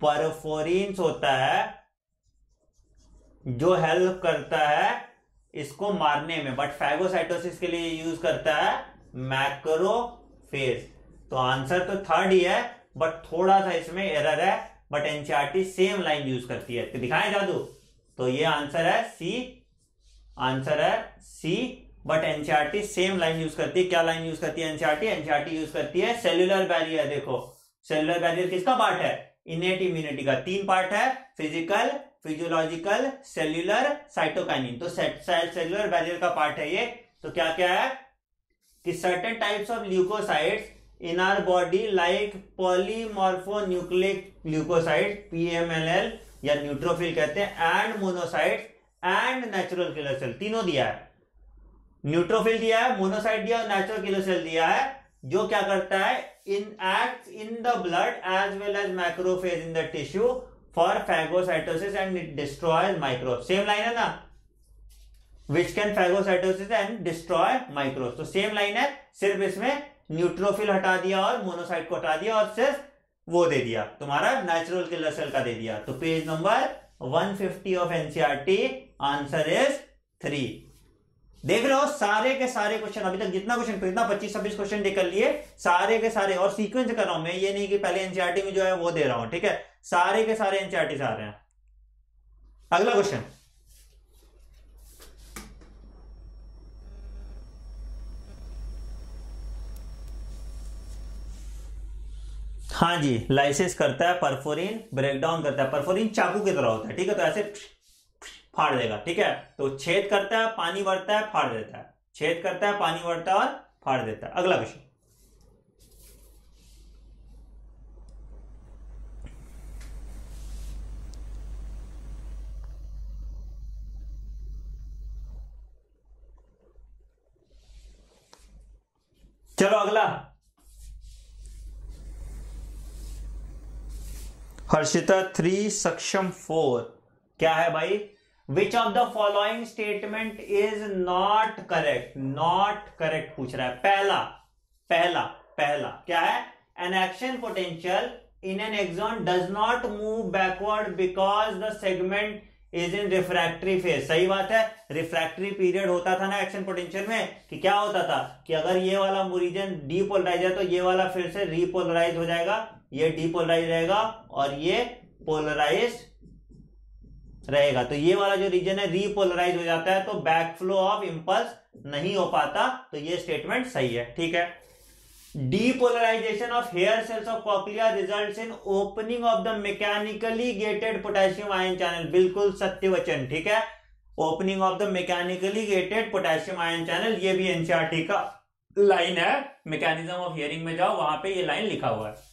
परफोरिन्स होता है, जो हेल्प करता है इसको मारने में। बट फैगोसाइटोसिस के लिए यूज़ करता है मैक्रोफेज तो आंसर तो थर्ड ही है बट थोड़ा सा इसमें एरर है। But NCERT same line use करती है। तो दिखाएँ जादू। तो ये आंसर है सी, आंसर है C, but NCERT same line use करती है। क्या लाइन यूज़ करती है एनसीआरटी एनसीआरटी यूज़ करती है सेल्यूलर बैरियर, देखो। सेल्यूलर बैरियर किसका पार्ट है? इनेट इम्यूनिटी का। तीन पार्ट है, फ़िज़िकल, फिजियोलॉजिकल, सेल्यूलर, साइटोकाइनिन। तो सेल्यूलर बैरियर का पार्ट है ये। तो क्या क्या है? कि certain types of leucocytes in our body like polymorphonuclear leucocyte PMNL या न्यूट्रोफिल कहते हैं and monocyte and natural killer cell तीनों दिया है। न्यूट्रोफिल दिया है मोनोसाइड दिया और नेचुरल किलर सेल दिया है, जो क्या करता है in act in the blood as well as macrophage in the tissue for phagocytosis and it destroy micro same line है ना? Which can phagocytosis and destroy micro तो सेम लाइन है, सिर्फ़ इसमें न्यूट्रोफिल हटा दिया और मोनोसाइट को हटा दिया और सिर्फ़ वो दे दिया। तुम्हारा नेचुरल किलर सेल का दे दिया। तो page number 150 of NCERT answer is three देख रहे हो, सारे के सारे क्वेश्चन अभी तक जितना क्वेश्चन कितना पच्चीस छब्बीस क्वेश्चन देख कर लिए। सारे के सारे, और सीक्वेंस कर रहा हूँ मैं, ये नहीं कि पहले एनसीआरटी में जो है वो दे रहा हूँ, ठीक है? सारे के सारे एनसीआरटी से आ रहे हैं। अगला क्वेश्चन हाँ जी लाइसिस करता है परफोरिन ब्रेकडाउन करता है। परफोरिन चाकू की तरह होता है, ठीक है? तो ऐसे फाड़ देगा, ठीक है? तो छेद करता है, पानी बढ़ता है, फाड़ देता है। छेद करता है, पानी बढ़ता है और फाड़ देता है। अगला क्वेश्चन चलो अगला। हर्षिता थ्री सक्षम फोर क्या है भाई? Which of the following statement is not correct not correct पूछ रहा है। पहला पहला पहला। क्या है? An action potential in an axon does not move backward because the segment is in refractory phase सही बात है। रिफ्रैक्टरी पीरियड होता था ना एक्शन पोटेंशियल में कि क्या होता था? कि अगर ये वाला रीजन डीपोलराइज है तो ये वाला फिर से रीपोलराइज हो जाएगा। ये डीपोलराइज रहेगा और ये पोलराइज रहेगा। तो ये वाला जो रीजन है रीपोलराइज हो जाता है तो बैकफ्लो ऑफ़ इंपल्स नहीं हो पाता तो ये स्टेटमेंट सही है, ठीक है? Depolarisation of hair cells of cochlea result in opening of the mechanically gated potassium ion channel बिल्कुल सत्य वचन, ठीक है? Opening of the mechanically gated potassium ion channel ये भी एनसीआरटी का लाइन है। मैकेनिज्म ऑफ़ हियरिंग में जाओ, वहाँ पे ये लाइन लिखा हुआ है।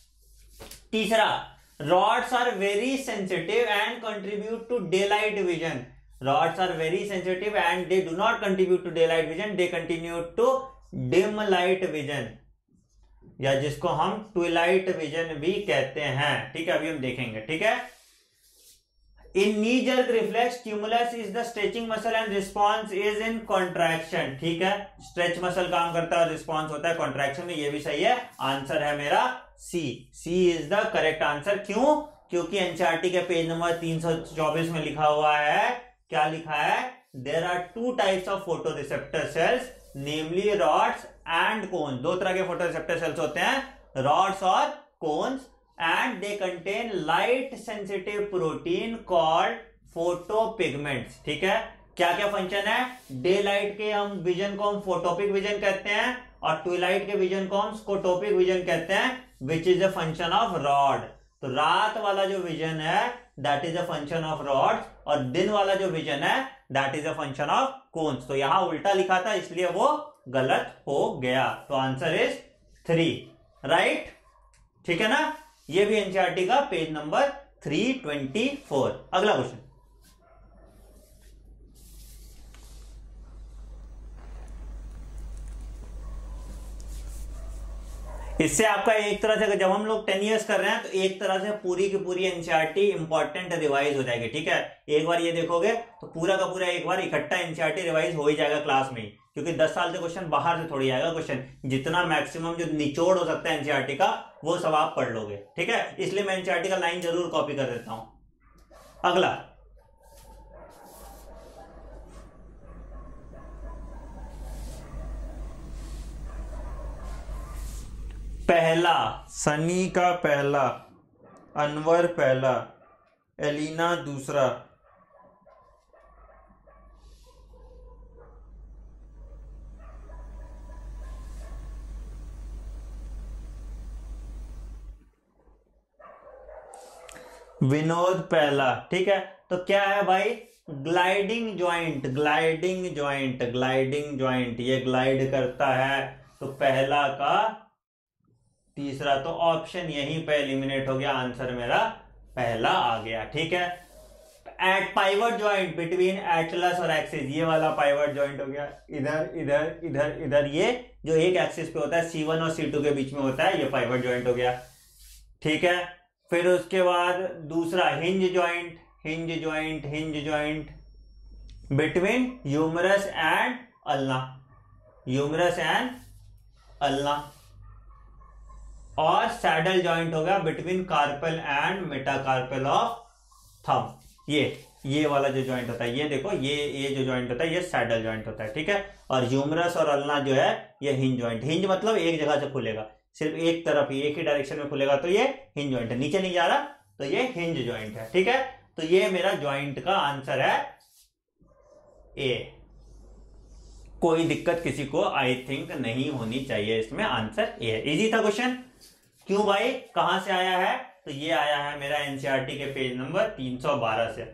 तीसरा rods are very sensitive and contribute to day light vision rods are very sensitive and they do not contribute to day light vision they continue to dim light vision या जिसको हम ट्विलाइट विजन भी कहते हैं। ठीक है, अभी हम देखेंगे, ठीक है? In knee jerk reflex stimulus is the stretching muscle and response is in contraction ठीक है? स्ट्रेच मसल काम करता है और रिस्पॉन्स होता है। कॉन्ट्रेक्शन में यह भी सही है। आंसर है मेरा C C is the correct answer क्यों? क्योंकि एनसीआरटी के पेज नंबर 324 में लिखा हुआ है। क्या लिखा है? There are two types of photoreceptor cells namely rods and cone दो तरह के फ़ोटो रिसेप्टर सेल्स होते हैं। रॉड्स और cones and they contain light sensitive protein called photopigments ठीक है? क्या क्या फ़ंक्शन है? डे लाइट के हम विजन को हम फोटोपिक विजन कहते हैं और ट्विलाइट के विजन को हम स्कोटोपिक विजन कहते हैं। Which is a function of rod तो रात वाला जो विजन है that is a function of rod और दिन वाला जो विजन है that is a function of cones तो यहाँ उल्टा लिखा था, इसलिए वो गलत हो गया। तो आंसर इज़ थ्री राइट ठीक है ना? ये भी एनसीआरटी का page number three twenty four अगला क्वेश्चन इससे आपका एक तरह से जब हम लोग टेन ईयर्स कर रहे हैं तो एक तरह से पूरी की पूरी एनसीआरटी इंपॉर्टेंट रिवाइज हो जाएगी, ठीक है? एक बार ये देखोगे तो पूरा का पूरा एक बार इकट्ठा एनसीआरटी रिवाइज हो ही जाएगा क्लास में क्योंकि दस साल से क्वेश्चन बाहर से थोड़ी आएगा क्वेश्चन जितना मैक्सिमम जो निचोड़ हो सकता है एनसीआरटी का, वो सब आप पढ़ लोगे, ठीक है? इसलिए मैं एनसीआरटी का लाइन ज़रूर कॉपी कर देता हूँ। अगला। पहला, सनी का पहला, अनवर पहला, एलिना दूसरा। विनोद पहला, ठीक है? तो क्या है भाई? Gliding joint gliding joint gliding joint ये ग्लाइड करता है। तो पहला का तीसरा तो ऑप्शन यहीं पे एलिमिनेट हो गया। आंसर मेरा पहला आ गया, ठीक है? At pivot joint between atlas और एक्सिस ये वाला पाइवर्ट ज्वाइंट हो गया। इधर इधर इधर इधर ये जो एक एक्सिस पे होता है सी वन और सी टू के बीच में होता है, ये पाइवर्ट ज्वाइंट हो गया। ठीक है? फिर उसके बाद दूसरा hinge joint hinge joint hinge joint between humerus and ulna humerus and ulna और सैडल जॉइंट हो गया between carpal and metacarpal of thumb ये ये वाला जो ज्वाइंट होता है, ये देखो, ये ये जो ज्वाइंट होता है, ये सैडल ज्वाइंट होता है, ठीक है? और ह्यूमरस और अल्ना जो है, ये हिंज जॉइंट हिंज मतलब एक जगह से खुलेगा। सिर्फ़ एक तरफ़ ही, एक ही डायरेक्शन में खुलेगा तो ये हिंज ज्वाइंट है। नीचे नहीं जा रहा तो ये हिंज ज्वाइंट है, ठीक है? तो ये मेरा ज्वाइंट का आंसर है ए कोई दिक्कत किसी को आई थिंक नहीं होनी चाहिए इसमें आंसर ए है। इजी था क्वेश्चन क्यों भाई? कहाँ से आया है? तो ये आया है मेरा एनसीआरटी के पेज नंबर 312 से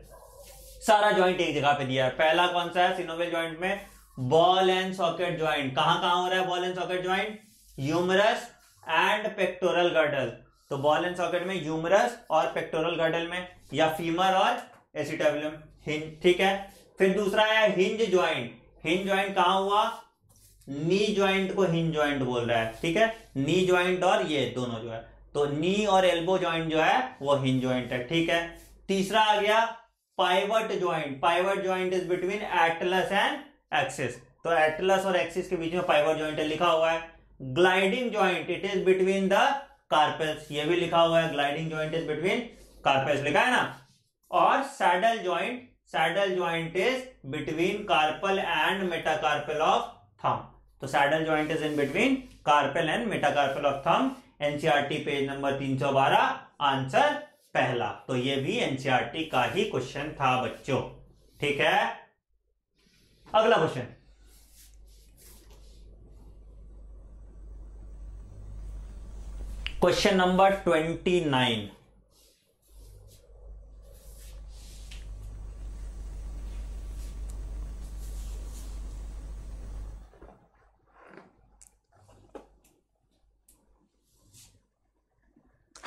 सारा ज्वाइंट एक जगह पे दिया है। पहला कौन सा है? सिनोवेल ज्वाइंट में बॉल एंड सॉकेट ज्वाइंट कहाँ कहाँ हो रहा है ball and socket joint humerus and pectoral girdle तो बॉल एंड सॉकेट में यूमरस और पेक्टोरल गर्डल में या फीमर और एसिटेबुलम हिंज ठीक है? फिर दूसरा है हिंज ज्वाइंट हिंज ज्वाइंट कहाँ हुआ? नी ज्वाइंट को हिंज ज्वाइंट बोल रहा है, ठीक है? नी ज्वाइंट और ये दोनों जो है। तो नी और एल्बो ज्वाइंट जो है, वो हिंज ज्वाइंट है, ठीक है? तीसरा आ गया pivot joint pivot joint is between atlas and axis तो एटलस और एक्सिस के बीच में पाइवट ज्वाइंट लिखा हुआ है। Gliding joint it is between the carpals ये भी लिखा हुआ है gliding joint is between carpals लिखा है ना? और saddle joint saddle joint is between carpal and metacarpal of thumb तो saddle joint is in between carpal and metacarpal of thumb NCERT page number 312 answer पहला। तो ये भी एनसीआरटी का ही क्वेश्चन था बच्चों। ठीक है? अगला question question number twenty nine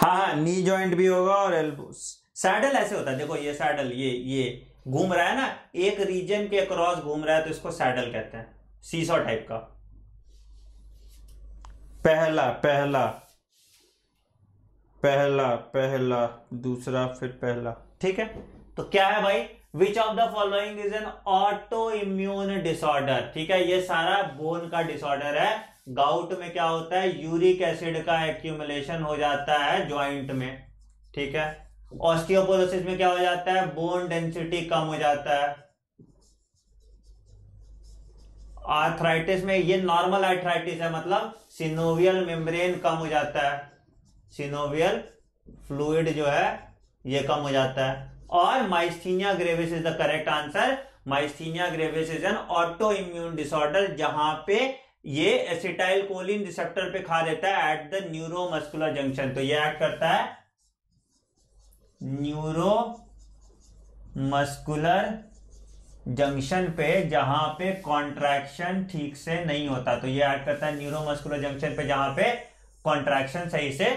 हाँ हाँ नी जॉइंट भी होगा और एल्बो सैडल ऐसे होता है। देखो, ये सैडल ये ये घूम रहा है ना, एक रीजन के क्रॉस घूम रहा है तो इसको सैडल कहते हैं। सीसो टाइप का। पहला पहला पहला पहला, दूसरा, फिर पहला। ठीक है? तो क्या है भाई? Which of the following is an autoimmune disorder ठीक है, ये सारा बोन का डिसऑर्डर है। गाउट में क्या होता है? यूरिक एसिड का एक्यूमुलेशन हो जाता है ज्वाइंट में, ठीक है? ऑस्टियोपोरोसिस में क्या हो जाता है? बोन डेंसिटी कम हो जाता है। आर्थराइटिस में ये नॉर्मल आर्थराइटिस है मतलब सिनोवियल मेम्ब्रेन कम हो जाता है। सिनोवियल फ्लूइड जो है, ये कम हो जाता है। और myasthenia gravis is the correct answer myasthenia gravis is an autoimmune disorder जहाँ पे ये एसिटाइल कोलिन रिसेप्टर पे खा देता है एट द न्यूरोमस्कुलर जंक्शन तो ये एक्ट करता है न्यूरो मस्कुलर जंक्शन पे, जहाँ पे कॉन्ट्रैक्शन ठीक से नहीं होता. तो ये ऐड करता है न्यूरोमस्कुलर जंक्शन पे, जहाँ पे कॉन्ट्रैक्शन सही से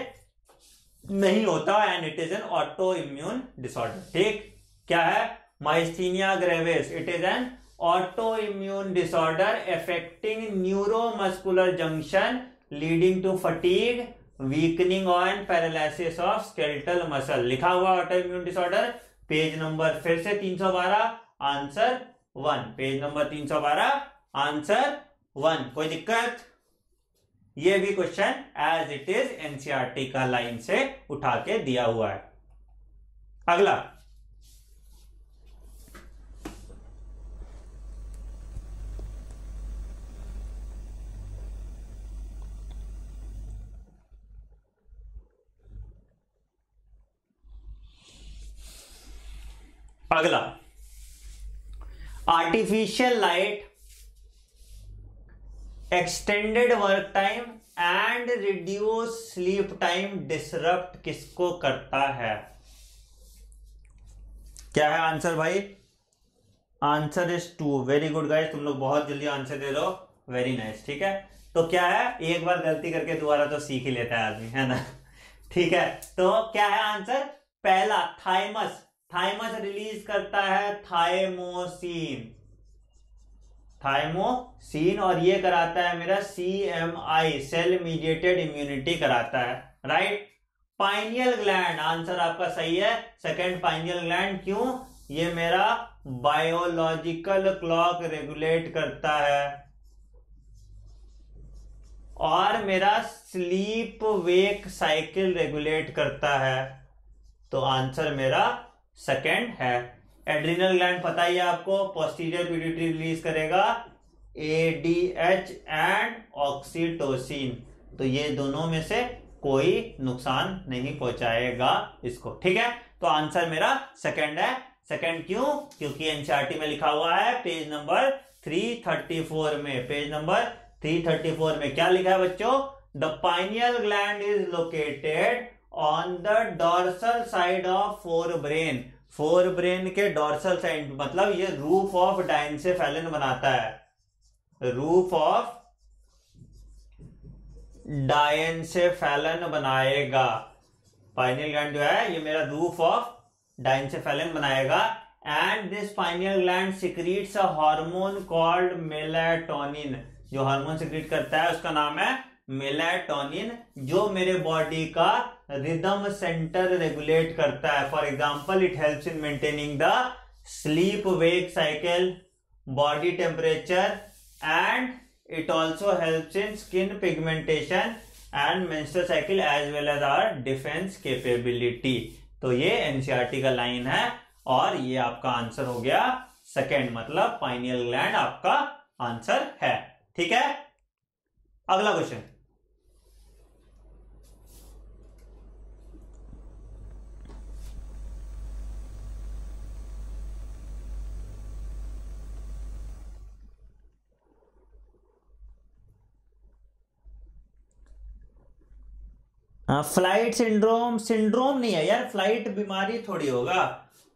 नहीं होता and it is an autoimmune disorder ठीक? क्या है? Myasthenia gravis it is an autoimmune disorder affecting neuromuscular junction leading to fatigue weakening and paralysis of skeletal muscle लिखा हुआ autoimmune disorder page number फिर से 312 answer one page number 312 answer one कोई दिक्कत? ये भी question as it is NCERT का line से उठा के दिया हुआ है। अगला। अगला। Artificial light extended work time and reduce sleep time disrupt किसको करता है? क्या है आंसर भाई? Answer is two very good guys तुम लोग बहुत जल्दी आंसर दे दो। वेरी नाइस ठीक है? तो क्या है? एक बार गलती करके दोबारा तो सीख ही लेता है आदमी, है ना? [laughs] ठीक है तो क्या है आंसर पहला थाइमस थाइमस रिलीज़ करता है थाइमोसिन थाइमोसिन और ये कराता है मेरा C M I cell mediated immunity कराता है राइट पाइनियल ग्लैंड आंसर आपका सही है। सेकेंड पाइनियल ग्लैंड क्यों? ये मेरा बायोलॉजिकल क्लॉक रेगुलेट करता है। और मेरा स्लीप वेक साइकिल रेगुलेट करता है। तो आंसर मेरा सेकेंड है। एड्रिनल ग्लैंड पता ही है आपको पोस्टीरियर पीडिट्री रिलीज़ करेगा एडीएच एंड ऑक्सीटोसिन तो ये दोनों में से कोई नुकसान नहीं पहुंचाएगा इसको, ठीक है? तो आंसर मेरा सेकंड है। सेकंड क्यों? क्योंकि एनसीआरटी में लिखा हुआ है पेज नंबर 334 में। पेज नंबर 334 में क्या लिखा है बच्चों? The pineal gland is located on the dorsal side of forebrain forebrain के डॉर्सल साइड मतलब ये रूफ ऑफ़ डाइनसेफेलिन बनाता है। रूफ ऑफ़ डायनसेफेलन बनाएगा। पाइनियल ग्लैंड जो है, ये मेरा रूफ ऑफ़ डायनसेफेलन बनाएगा। And this pineal gland secretes a hormone called melatonin जो हार्मोन सिक्रीट करता है, उसका नाम है मेलाटोनिन जो मेरे बॉडी का रिदम सेंटर रेगुलेट करता है. For example it helps in maintaining the sleep wake cycle body temperature and it also helps in skin pigmentation and menstrual cycle as well as our defence capability तो ये NCERT का line है और ये आपका answer हो गया second मतलब पाइनियल ग्लैंड आपका आंसर है. ठीक है? अगला क्वेश्चन फ़्लाइट सिंड्रोम सिंड्रोम नहीं है यार फ़्लाइट बीमारी थोड़ी होगा।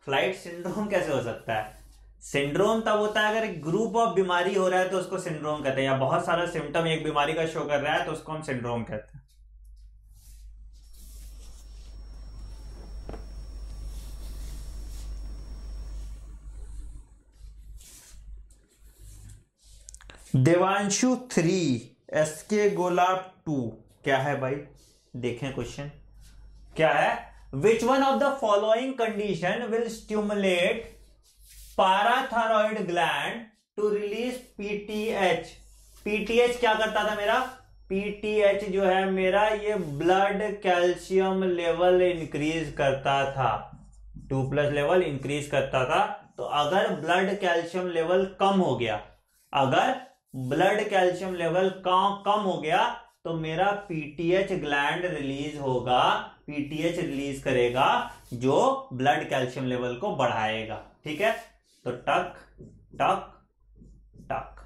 फ़्लाइट सिंड्रोम कैसे हो सकता है? सिंड्रोम तब होता है अगर ग्रुप ऑफ़ बीमारी हो रहा है तो उसको सिंड्रोम कहते हैं, या बहुत सारा सिम्टम एक बीमारी का शो कर रहा है तो उसको हम सिंड्रोम कहते हैं। देवांशु थ्री एस के गोला टू क्या है भाई? देखें क्वेश्चन क्या है? Which one of the following condition will stimulate parathyroid gland to release PTH PTH क्या करता था मेरा? पीटीएच जो है मेरा, ये ब्लड कैल्शियम लेवल इंक्रीज करता था। टू प्लस लेवल इंक्रीज करता था। तो अगर ब्लड कैल्शियम लेवल कम हो गया, अगर ब्लड कैल्शियम लेवल कम हो गया तो मेरा पीटीएच ग्लैंड रिलीज़ होगा पीटीएच रिलीज़ करेगा, जो ब्लड कैल्शियम लेवल को बढ़ाएगा। ठीक है? तो टक टक टक।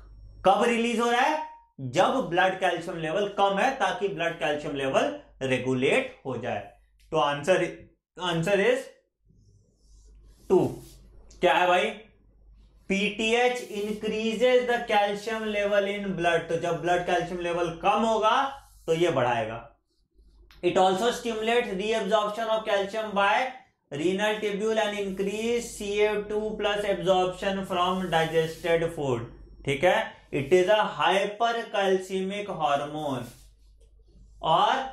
कब रिलीज़ हो रहा है? जब ब्लड कैल्शियम लेवल कम है, ताकि ब्लड कैल्शियम लेवल रेगुलेट हो जाए। तो आंसर आंसर इज़ टू क्या है भाई? PTH increases the calcium level in blood तो जब ब्लड कैल्शियम लेवल कम होगा तो ये बढ़ाएगा। It also stimulate reabsorption of calcium by renal tubule and increase C A two plus absorption from digested food ठीक है? It is a hypercalcaemic hormone और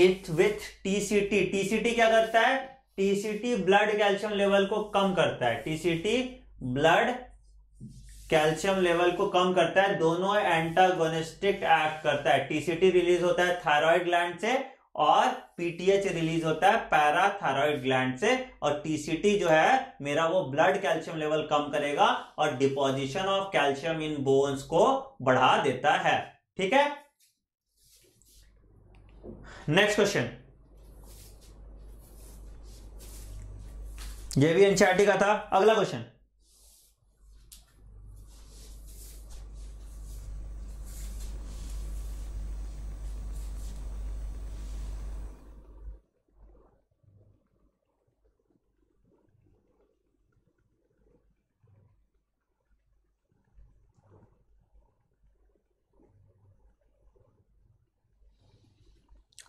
इट विथ टीसीटी टीसीटी क्या करता है? टीसीटी ब्लड कैल्शियम लेवल को कम करता है। टीसीटी ब्लड कैल्शियम लेवल को कम करता है, दोनों एंटागोनिस्टिक एक्ट करता है। टीसीटी रिलीज़ होता है थायराइड ग्लैंड से और पीटीएच रिलीज़ होता है पैराथायरॉइड ग्लैंड से और टीसीटी जो है, मेरा वो ब्लड कैल्शियम लेवल कम करेगा और deposition of calcium in bones को बढ़ा देता है। ठीक है? नेक्स्ट क्वेश्चन ये भी एनसीआरटी का था। अगला क्वेश्चन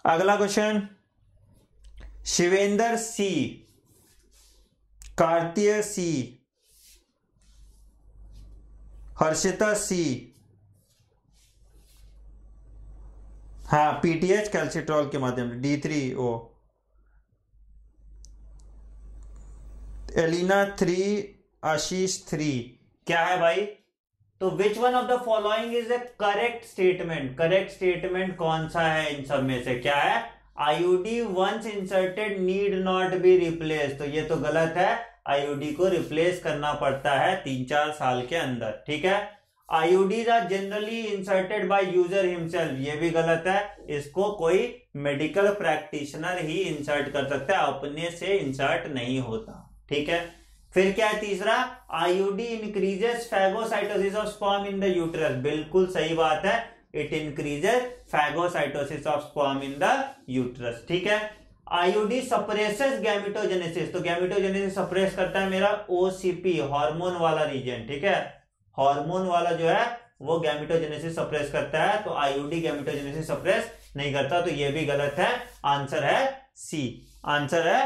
अगला question. Shivendra C, Kartik C, Harshita C. हाँ पीटीएच कैल्सिट्रॉल के माध्यम से डी थ्री ओ एलिना थ्री, आशीष थ्री। क्या है भाई? तो which one of the following is a correct statement correct statement कौन सा है इन सब में से? क्या है? IUD once inserted need not be replace तो ये तो गलत है। आईयूडी को रिप्लेस करना पड़ता है तीन चार साल के अंदर, ठीक है? IUDs are generally inserted by user himself ये भी गलत है। इसको कोई मेडिकल प्रैक्टिशनर ही इंसर्ट कर सकता है। अपने से इंसर्ट नहीं होता, ठीक है? फिर क्या है तीसरा? IUD increases phagocytosis of sperm in the uterus बिल्कुल सही बात है। It increases phagocytosis of sperm in the uterus ठीक है? आईयूडी सप्रेसेस गैमिटोजेनेसिस तो गैमिटोजेनेसिस सप्रेस करता है मेरा ओसीपी हार्मोन वाला रीजन ठीक है? हार्मोन वाला जो है, वो गैमिटोजेनेसिस सप्रेस करता है। तो आईयूडी गैमिटोजेनेसिस सप्रेस नहीं करता। तो ये भी गलत है। आंसर है सी आंसर है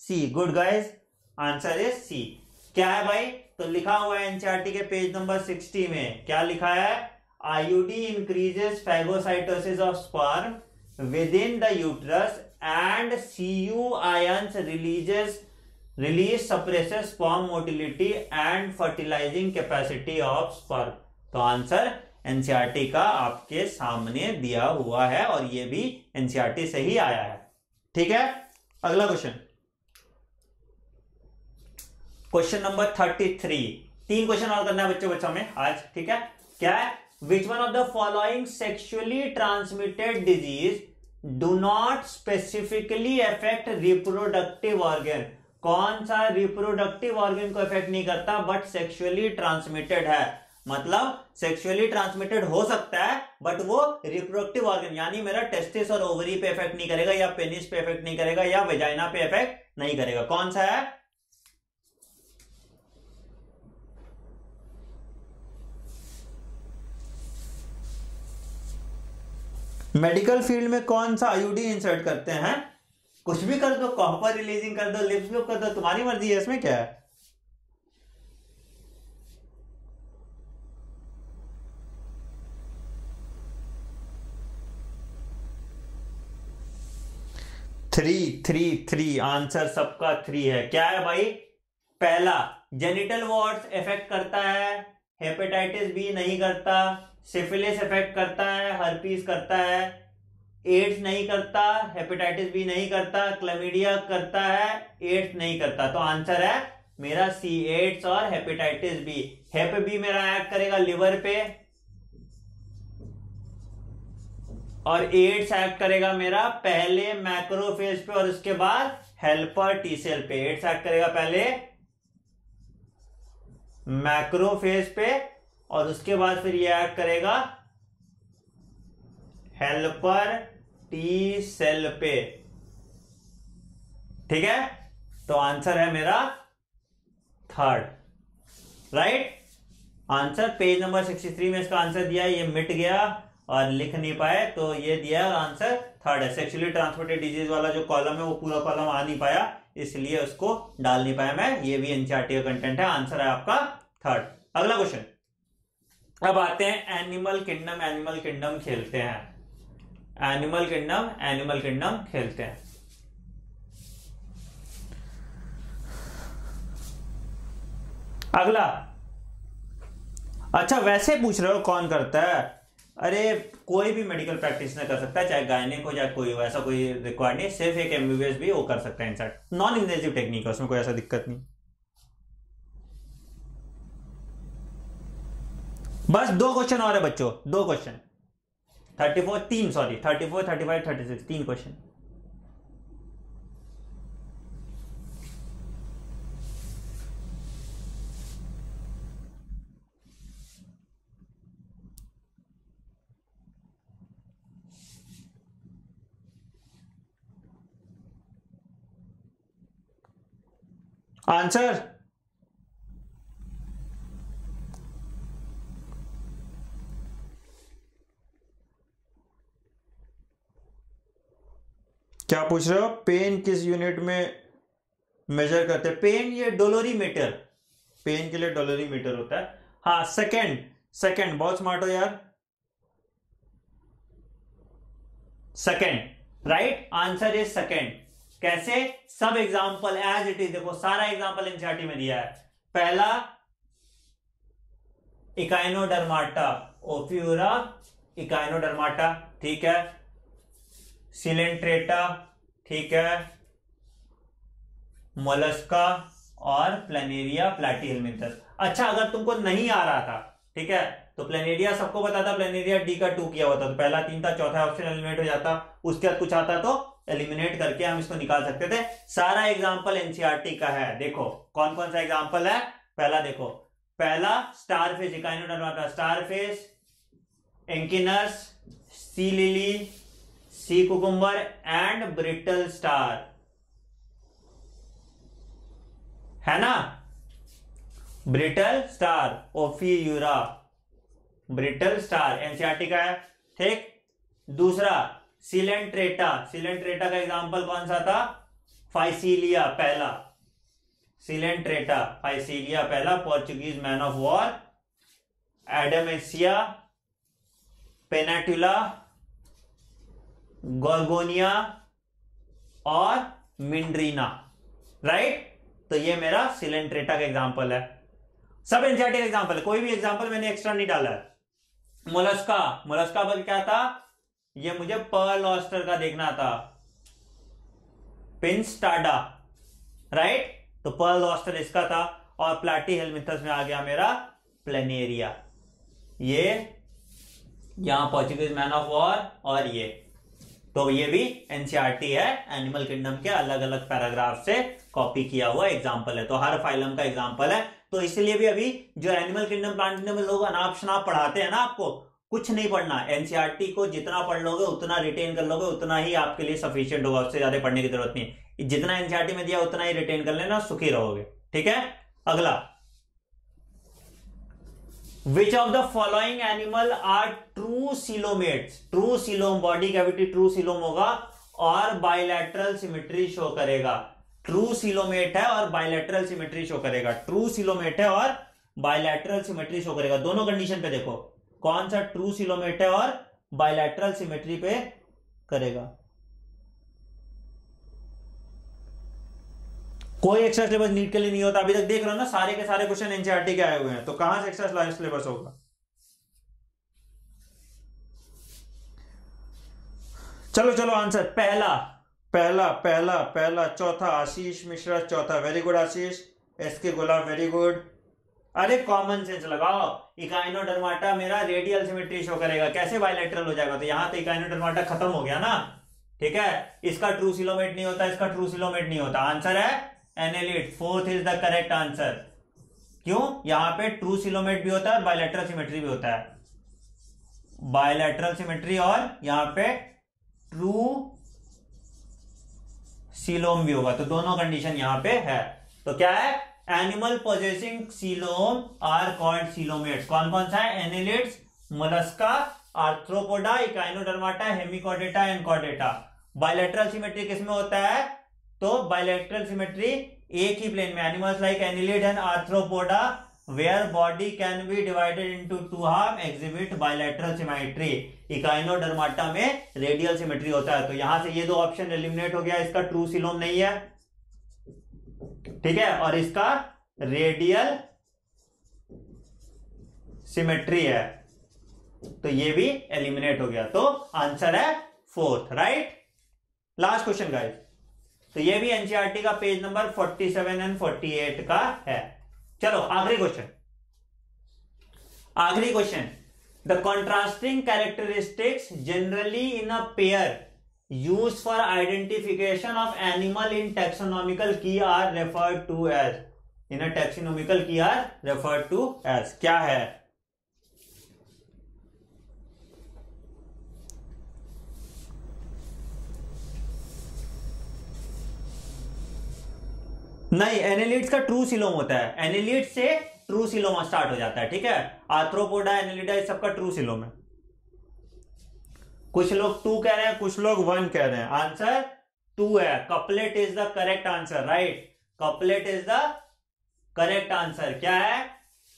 C good guys answer is C. क्या है भाई? तो लिखा हुआ है एनसीआरटी के पेज नंबर सिक्सटी में। क्या लिखा है? IUD increases phagocytosis of sperm within the uterus and Cu ions releases release suppresses sperm motility and fertilising capacity of sperm तो आंसर एनसीआरटी का आपके सामने दिया हुआ है और ये भी एनसीआरटी से ही आया है। ठीक है? अगला question question number thirty three. तीन क्वेश्चन और करना है बच्चों बच्चों में आज, ठीक है? क्या है? Which one of the following sexually transmitted diseases do not specifically affect reproductive organ कौन सा रिप्रोडक्टिव ऑर्गन को इफ़ेक्ट नहीं करता बट सेक्सुअली ट्रांसमिटेड है? मतलब सेक्सुअली ट्रांसमिटेड हो सकता है बट वो रिप्रोडक्टिव ऑर्गन यानी मेरा टेस्टिस और ओवरी पे इफ़ेक्ट नहीं करेगा, या पेनिस पे इफ़ेक्ट नहीं करेगा, या वेजाइना पे इफ़ेक्ट नहीं करेगा। कौन सा है? मेडिकल फ़ील्ड में कौन सा आईयूडी इंसर्ट करते हैं? कुछ भी कर दो कॉपर रिलीजिंग कर दो लिप्स कर दो, तुम्हारी मर्ज़ी है, इसमें क्या है? थ्री थ्री थ्री आंसर सबका थ्री है। क्या है भाई? पहला जेनिटल वॉर्ड्स इफ़ेक्ट करता है हेपेटाइटिस बी नहीं करता सिफिलिस इफ़ेक्ट करता है, हर्पीस करता है, एड्स नहीं करता, हेपेटाइटिस बी नहीं करता, क्लमीडिया करता है, एड्स नहीं करता। तो आंसर है मेरा सी एड्स और हेपेटाइटिस बी। हेप बी मेरा एक्ट करेगा लिवर पे और एड्स एक्ट करेगा मेरा पहले मैक्रोफेज पे और उसके बाद हेल्पर टी सेल पे। एड्स एक्ट करेगा पहले मैक्रोफेज पे और उसके बाद फिर ये ऐड करेगा हेल्पर टी सेल पे। ठीक है? तो आंसर है मेरा third right answer page number 63 में इसका आंसर दिया, ये मिट गया और लिख नहीं पाए तो ये दिया आंसर थर्ड है। सेक्सुअली ट्रांसमिटेड डिज़ीज़ वाला जो कॉलम है, वो पूरा कॉलम आ नहीं पाया, इसलिए उसको डाल नहीं पाया मैं। ये भी एनसीआरटी का कंटेंट है आंसर है आपका थर्ड अगला क्वेश्चन अब आते हैं एनिमल किंगडम एनिमल किंगडम खेलते हैं। एनिमल किंगडम एनिमल किंगडम खेलते हैं। अगला। अच्छा वैसे पूछ रहे हो कौन करता है? अरे, कोई भी मेडिकल प्रैक्टिस कर सकता है, चाहे गायने को या कोई ऐसा कोई रिक्वायर्ड नहीं, सिर्फ़ एक एमबीबीएस भी वो कर सकता है इंसर्ट नॉन इन्वेजिव टेक्निक है, उसमें कोई ऐसा दिक्कत नहीं। बस दो क्वेश्चन और है बच्चों, दो क्वेश्चन थर्टी फोर तीन sorry thirty four thirty five thirty six तीन क्वेश्चन आंसर क्या पूछ रहे हो? पेन किस यूनिट में मेजर करते हैं? पेन ये डोलोरीमीटर पेन के लिए डोलोरीमीटर होता है। हाँ सेकेंड सेकेंड बहुत स्मार्ट हो यार। Second right answer is second कैसे? सब एग्ज़ाम्पल एज इट इज़ देखो, सारा एग्ज़ाम्पल एनसीआरटी में दिया है। पहला, इकाइनोडर्माटा ओफ्यूरा इकाइनोडर्माटा, ठीक है? सिलेंट्रेटा, ठीक है, मोलस्का और प्लेनेरिया प्लाटीहेलमिंथस अच्छा अगर तुमको नहीं आ रहा था, ठीक है तो प्लेनेरिया सबको पता था प्लेनेरिया डी का टू किया हुआ था तो पहला तीन था, चौथा ऑप्शन एलिमिनेट हो जाता, उसके बाद कुछ आता तो एलिमिनेट करके हम इसको निकाल सकते थे। सारा एग्ज़ाम्पल एनसीआरटी का है, देखो कौन कौन सा एग्ज़ाम्पल है? पहला देखो, पहला starfish starfish Echinus, sea lily sea cucumber and brittle star है ना? Brittle star Ophiura brittle star NCERT का है। ठीक? दूसरा सिलेंट्रेटा सिलेंट्रेटा का एग्जांपल कौन सा था? फाइसिलिया पहला। सिलेंट्रेटा फाइसिलिया पहला। Portuguese man of war Adamsia Pennatula Gorgonia और मिंड्रीना राइट तो ये मेरा सिलेंट्रेटा का एग्जांपल है। सब एनसीआरटी का एग्जांपल है। कोई भी एग्जांपल मैंने एक्स्ट्रा नहीं डाला है। मोलस्का मोलस्का पर क्या था? ये मुझे पर्ल ऑस्टर का देखना था। पिंस्टाडा राइट तो पर्ल ऑस्टर इसका था और प्लाटी हेलमिथस में आ गया मेरा प्लेनेरिया ये यहाँ पोर्चुगीज मैन ऑफ़ वॉर और ये। तो ये भी एनसीआरटी है एनिमल किंगडम के अलग अलग पैराग्राफ से कॉपी किया हुआ एग्ज़ाम्पल है। तो हर फाइलम का एग्ज़ाम्पल है। तो इसलिए भी अभी जो एनिमल किंगडम प्लांट किंगडम में लोग अनाप शनाप पढ़ाते हैं ना आपको, कुछ नहीं पढ़ना। एनसीआरटी को जितना पढ़ लोगे, उतना रिटेन कर लोगे, उतना ही आपके लिए सफिशियंट होगा। उससे ज़्यादा पढ़ने की ज़रूरत नहीं। जितना एनसीआरटी में दिया, उतना ही रिटेन कर लेना, सुखी रहोगे। ठीक है? अगला। Which of the following animal are true coelomates true coelom body cavity true coelom होगा और बायलैटरल सिमेट्री शो करेगा। ट्रू सिलोमेट है और बायलैटरल सिमेट्री शो करेगा। ट्रू सिलोमेट है और बायलैटरल सिमेट्री शो करेगा। दोनों कंडीशन पे देखो। कौन सा ट्रू सिलोमेट है और बायलैटरल सिमेट्री पे करेगा? कोई एक्स्ट्रा सिलेबस नीट के लिए नहीं होता। अभी तक देख रहे हो ना, सारे के सारे क्वेश्चन एनसीआरटी के आए हुए हैं। तो कहाँ से एक्स्ट्रा सिलेबस होगा? चलो चलो आंसर पहला पहला पहला पहला, चौथा, आशीष मिश्रा, चौथा very good Ashish. S K Gulab very good अरे कॉमन सेंस लगाओ। इकाइनो डरमाटा मेरा रेडियल सिमेट्री शो करेगा। कैसे बायलेटरल हो जाएगा? तो यहाँ तो इकाइनोडर्माटा खत्म हो गया ना। ठीक है? इसका ट्रू सिलोमेट नहीं होता, इसका ट्रू सिलोमेट नहीं होता। आंसर है annelid fourth is the correct answer क्यों? यहाँ पे ट्रू सिलोमेट भी होता है और बायलेटरल सिमेट्री भी होता है। बायलेटरल सिमेट्री और यहाँ पे ट्रू सिलोम भी होगा। तो दोनों कंडीशन यहाँ पे है। तो क्या है? Animal possessing coelom are called coelomates कौन कौन सा है? Annelids Mollusca Arthropoda Echinodermata Hemichordata एनकोडेटा bilateral symmetry किसमें होता है? तो बायलेटरल सिमेट्री एक ही प्लेन में animals like annelid and Arthropoda where body can be divided into two half exhibit bilateral symmetry Echinodermata में रेडियल सिमेट्री होता है। तो यहाँ से ये दो ऑप्शन एलिमिनेट हो गया। इसका ट्रू सिलोम नहीं है। ठीक है? और इसका रेडियल सिमेट्री है। तो ये भी एलिमिनेट हो गया। तो आंसर है fourth right last question guys तो ये भी एनसीआरटी का पेज नंबर 47 एंड 48 का है। चलो, आखिरी क्वेश्चन आखिरी question the contrasting characteristics generally in a pair use for identification of animal in taxonomical key are referred to as in a taxonomical key are referred to as क्या है? नहीं annelids का true coelom होता है। Annelid से true सिलोमा start हो जाता है, ठीक है? आर्थ्रोपोडा एनेलिडा इस सबका ट्रू सिलोम है। कुछ लोग टू कह रहे हैं, कुछ लोग वन कह रहे हैं। आंसर टू है। Couplet is the correct answer right couplet is the correct answer क्या है?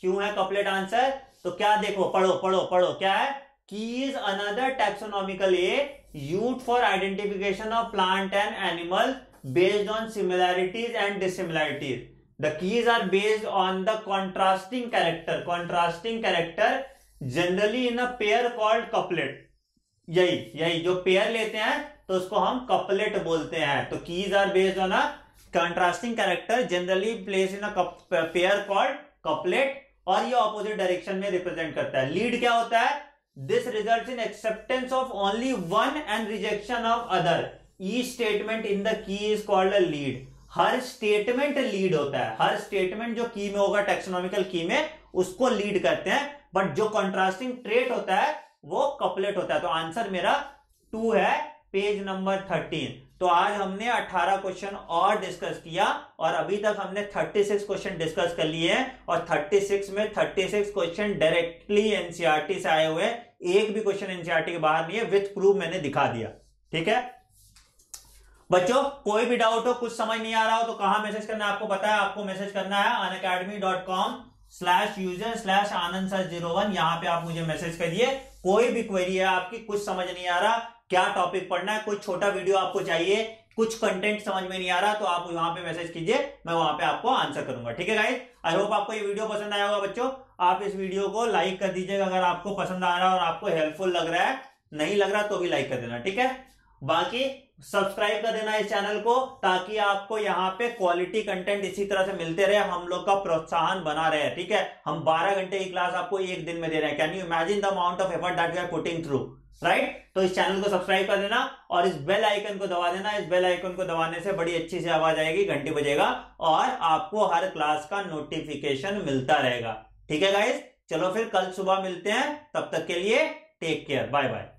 क्यों है कपलेट आंसर तो क्या देखो, पढ़ो पढ़ो पढ़ो। क्या है? Key is another taxonomical aid for identification of plant and animal based on similarities and dissimilarities. The keys are based on the contrasting character. Contrasting character generally in a pair called couplet. यही यही, जो pair लेते हैं तो उसको हम couplet बोलते हैं तो keys are based on a contrasting character generally place in a pair called couplet और ये ऑपोजिट डायरेक्शन में रिप्रेजेंट करता है लीड क्या होता है this result in acceptance of only one and rejection of other E statement in the key is called a lead her statement lead होता है। हर स्टेटमेंट जो की में होगा टेक्सोनॉमिकल की में, उसको लीड करते हैं। बट जो कॉन्ट्रास्टिंग ट्रेट होता है, वो कपलेट होता है। तो आंसर मेरा टू है पेज नंबर थर्टीन तो आज हमने 18 क्वेश्चन और डिस्कस किया, और अभी तक हमने 36 क्वेश्चन डिस्कस कर लिए हैं, और 36 में 36 क्वेश्चन डायरेक्टली एनसीआरटी से आए हुए एक भी क्वेश्चन एनसीआरटी के बाहर नहीं है विथ प्रूफ मैंने दिखा दिया। ठीक है? बच्चों, कोई भी डाउट हो, कुछ समझ नहीं आ रहा हो तो कहाँ मैसेज करना है आपको पता है आपको मैसेज करना है Unacademy dot com slash user slash Anand sir zero one, यहाँ पे आप मुझे मैसेज करिए। कोई भी क्वेरी है आपकी, कुछ समझ नहीं आ रहा, क्या टॉपिक पढ़ना है, कोई छोटा वीडियो आपको चाहिए, कुछ कंटेंट समझ में नहीं आ रहा तो आप वहाँ पे मैसेज कीजिए, मैं वहाँ पे आपको आंसर करूँगा, ठीक है गाइस आई होप आपको ये वीडियो पसंद आया होगा बच्चों। आप इस वीडियो को लाइक कर दीजिएगा, अगर आपको पसंद आ रहा है और आपको हेल्पफुल लग रहा है, नहीं लग रहा तो भी लाइक कर देना, ठीक है? बाकी सब्सक्राइब कर देना इस चैनल को, ताकि आपको यहाँ पे क्वालिटी कंटेंट इसी तरह से मिलते रहे, हम लोग का प्रोत्साहन बना रहे, ठीक है? हम 12 घंटे की क्लास आपको एक दिन में दे रहे हैं। Can you imagine the amount of effort that we are putting through right तो इस चैनल को सब्सक्राइब कर देना और इस बेल आइकन को दबा देना। इस बेल आइकन को दबाने से बड़ी अच्छी से आवाज़ आएगी, घंटी बजेगा और आपको हर क्लास का नोटिफिकेशन मिलता रहेगा। ठीक है गाइज़ चलो फिर कल सुबह मिलते हैं। तब तक के लिए टेक केयर बाय बाय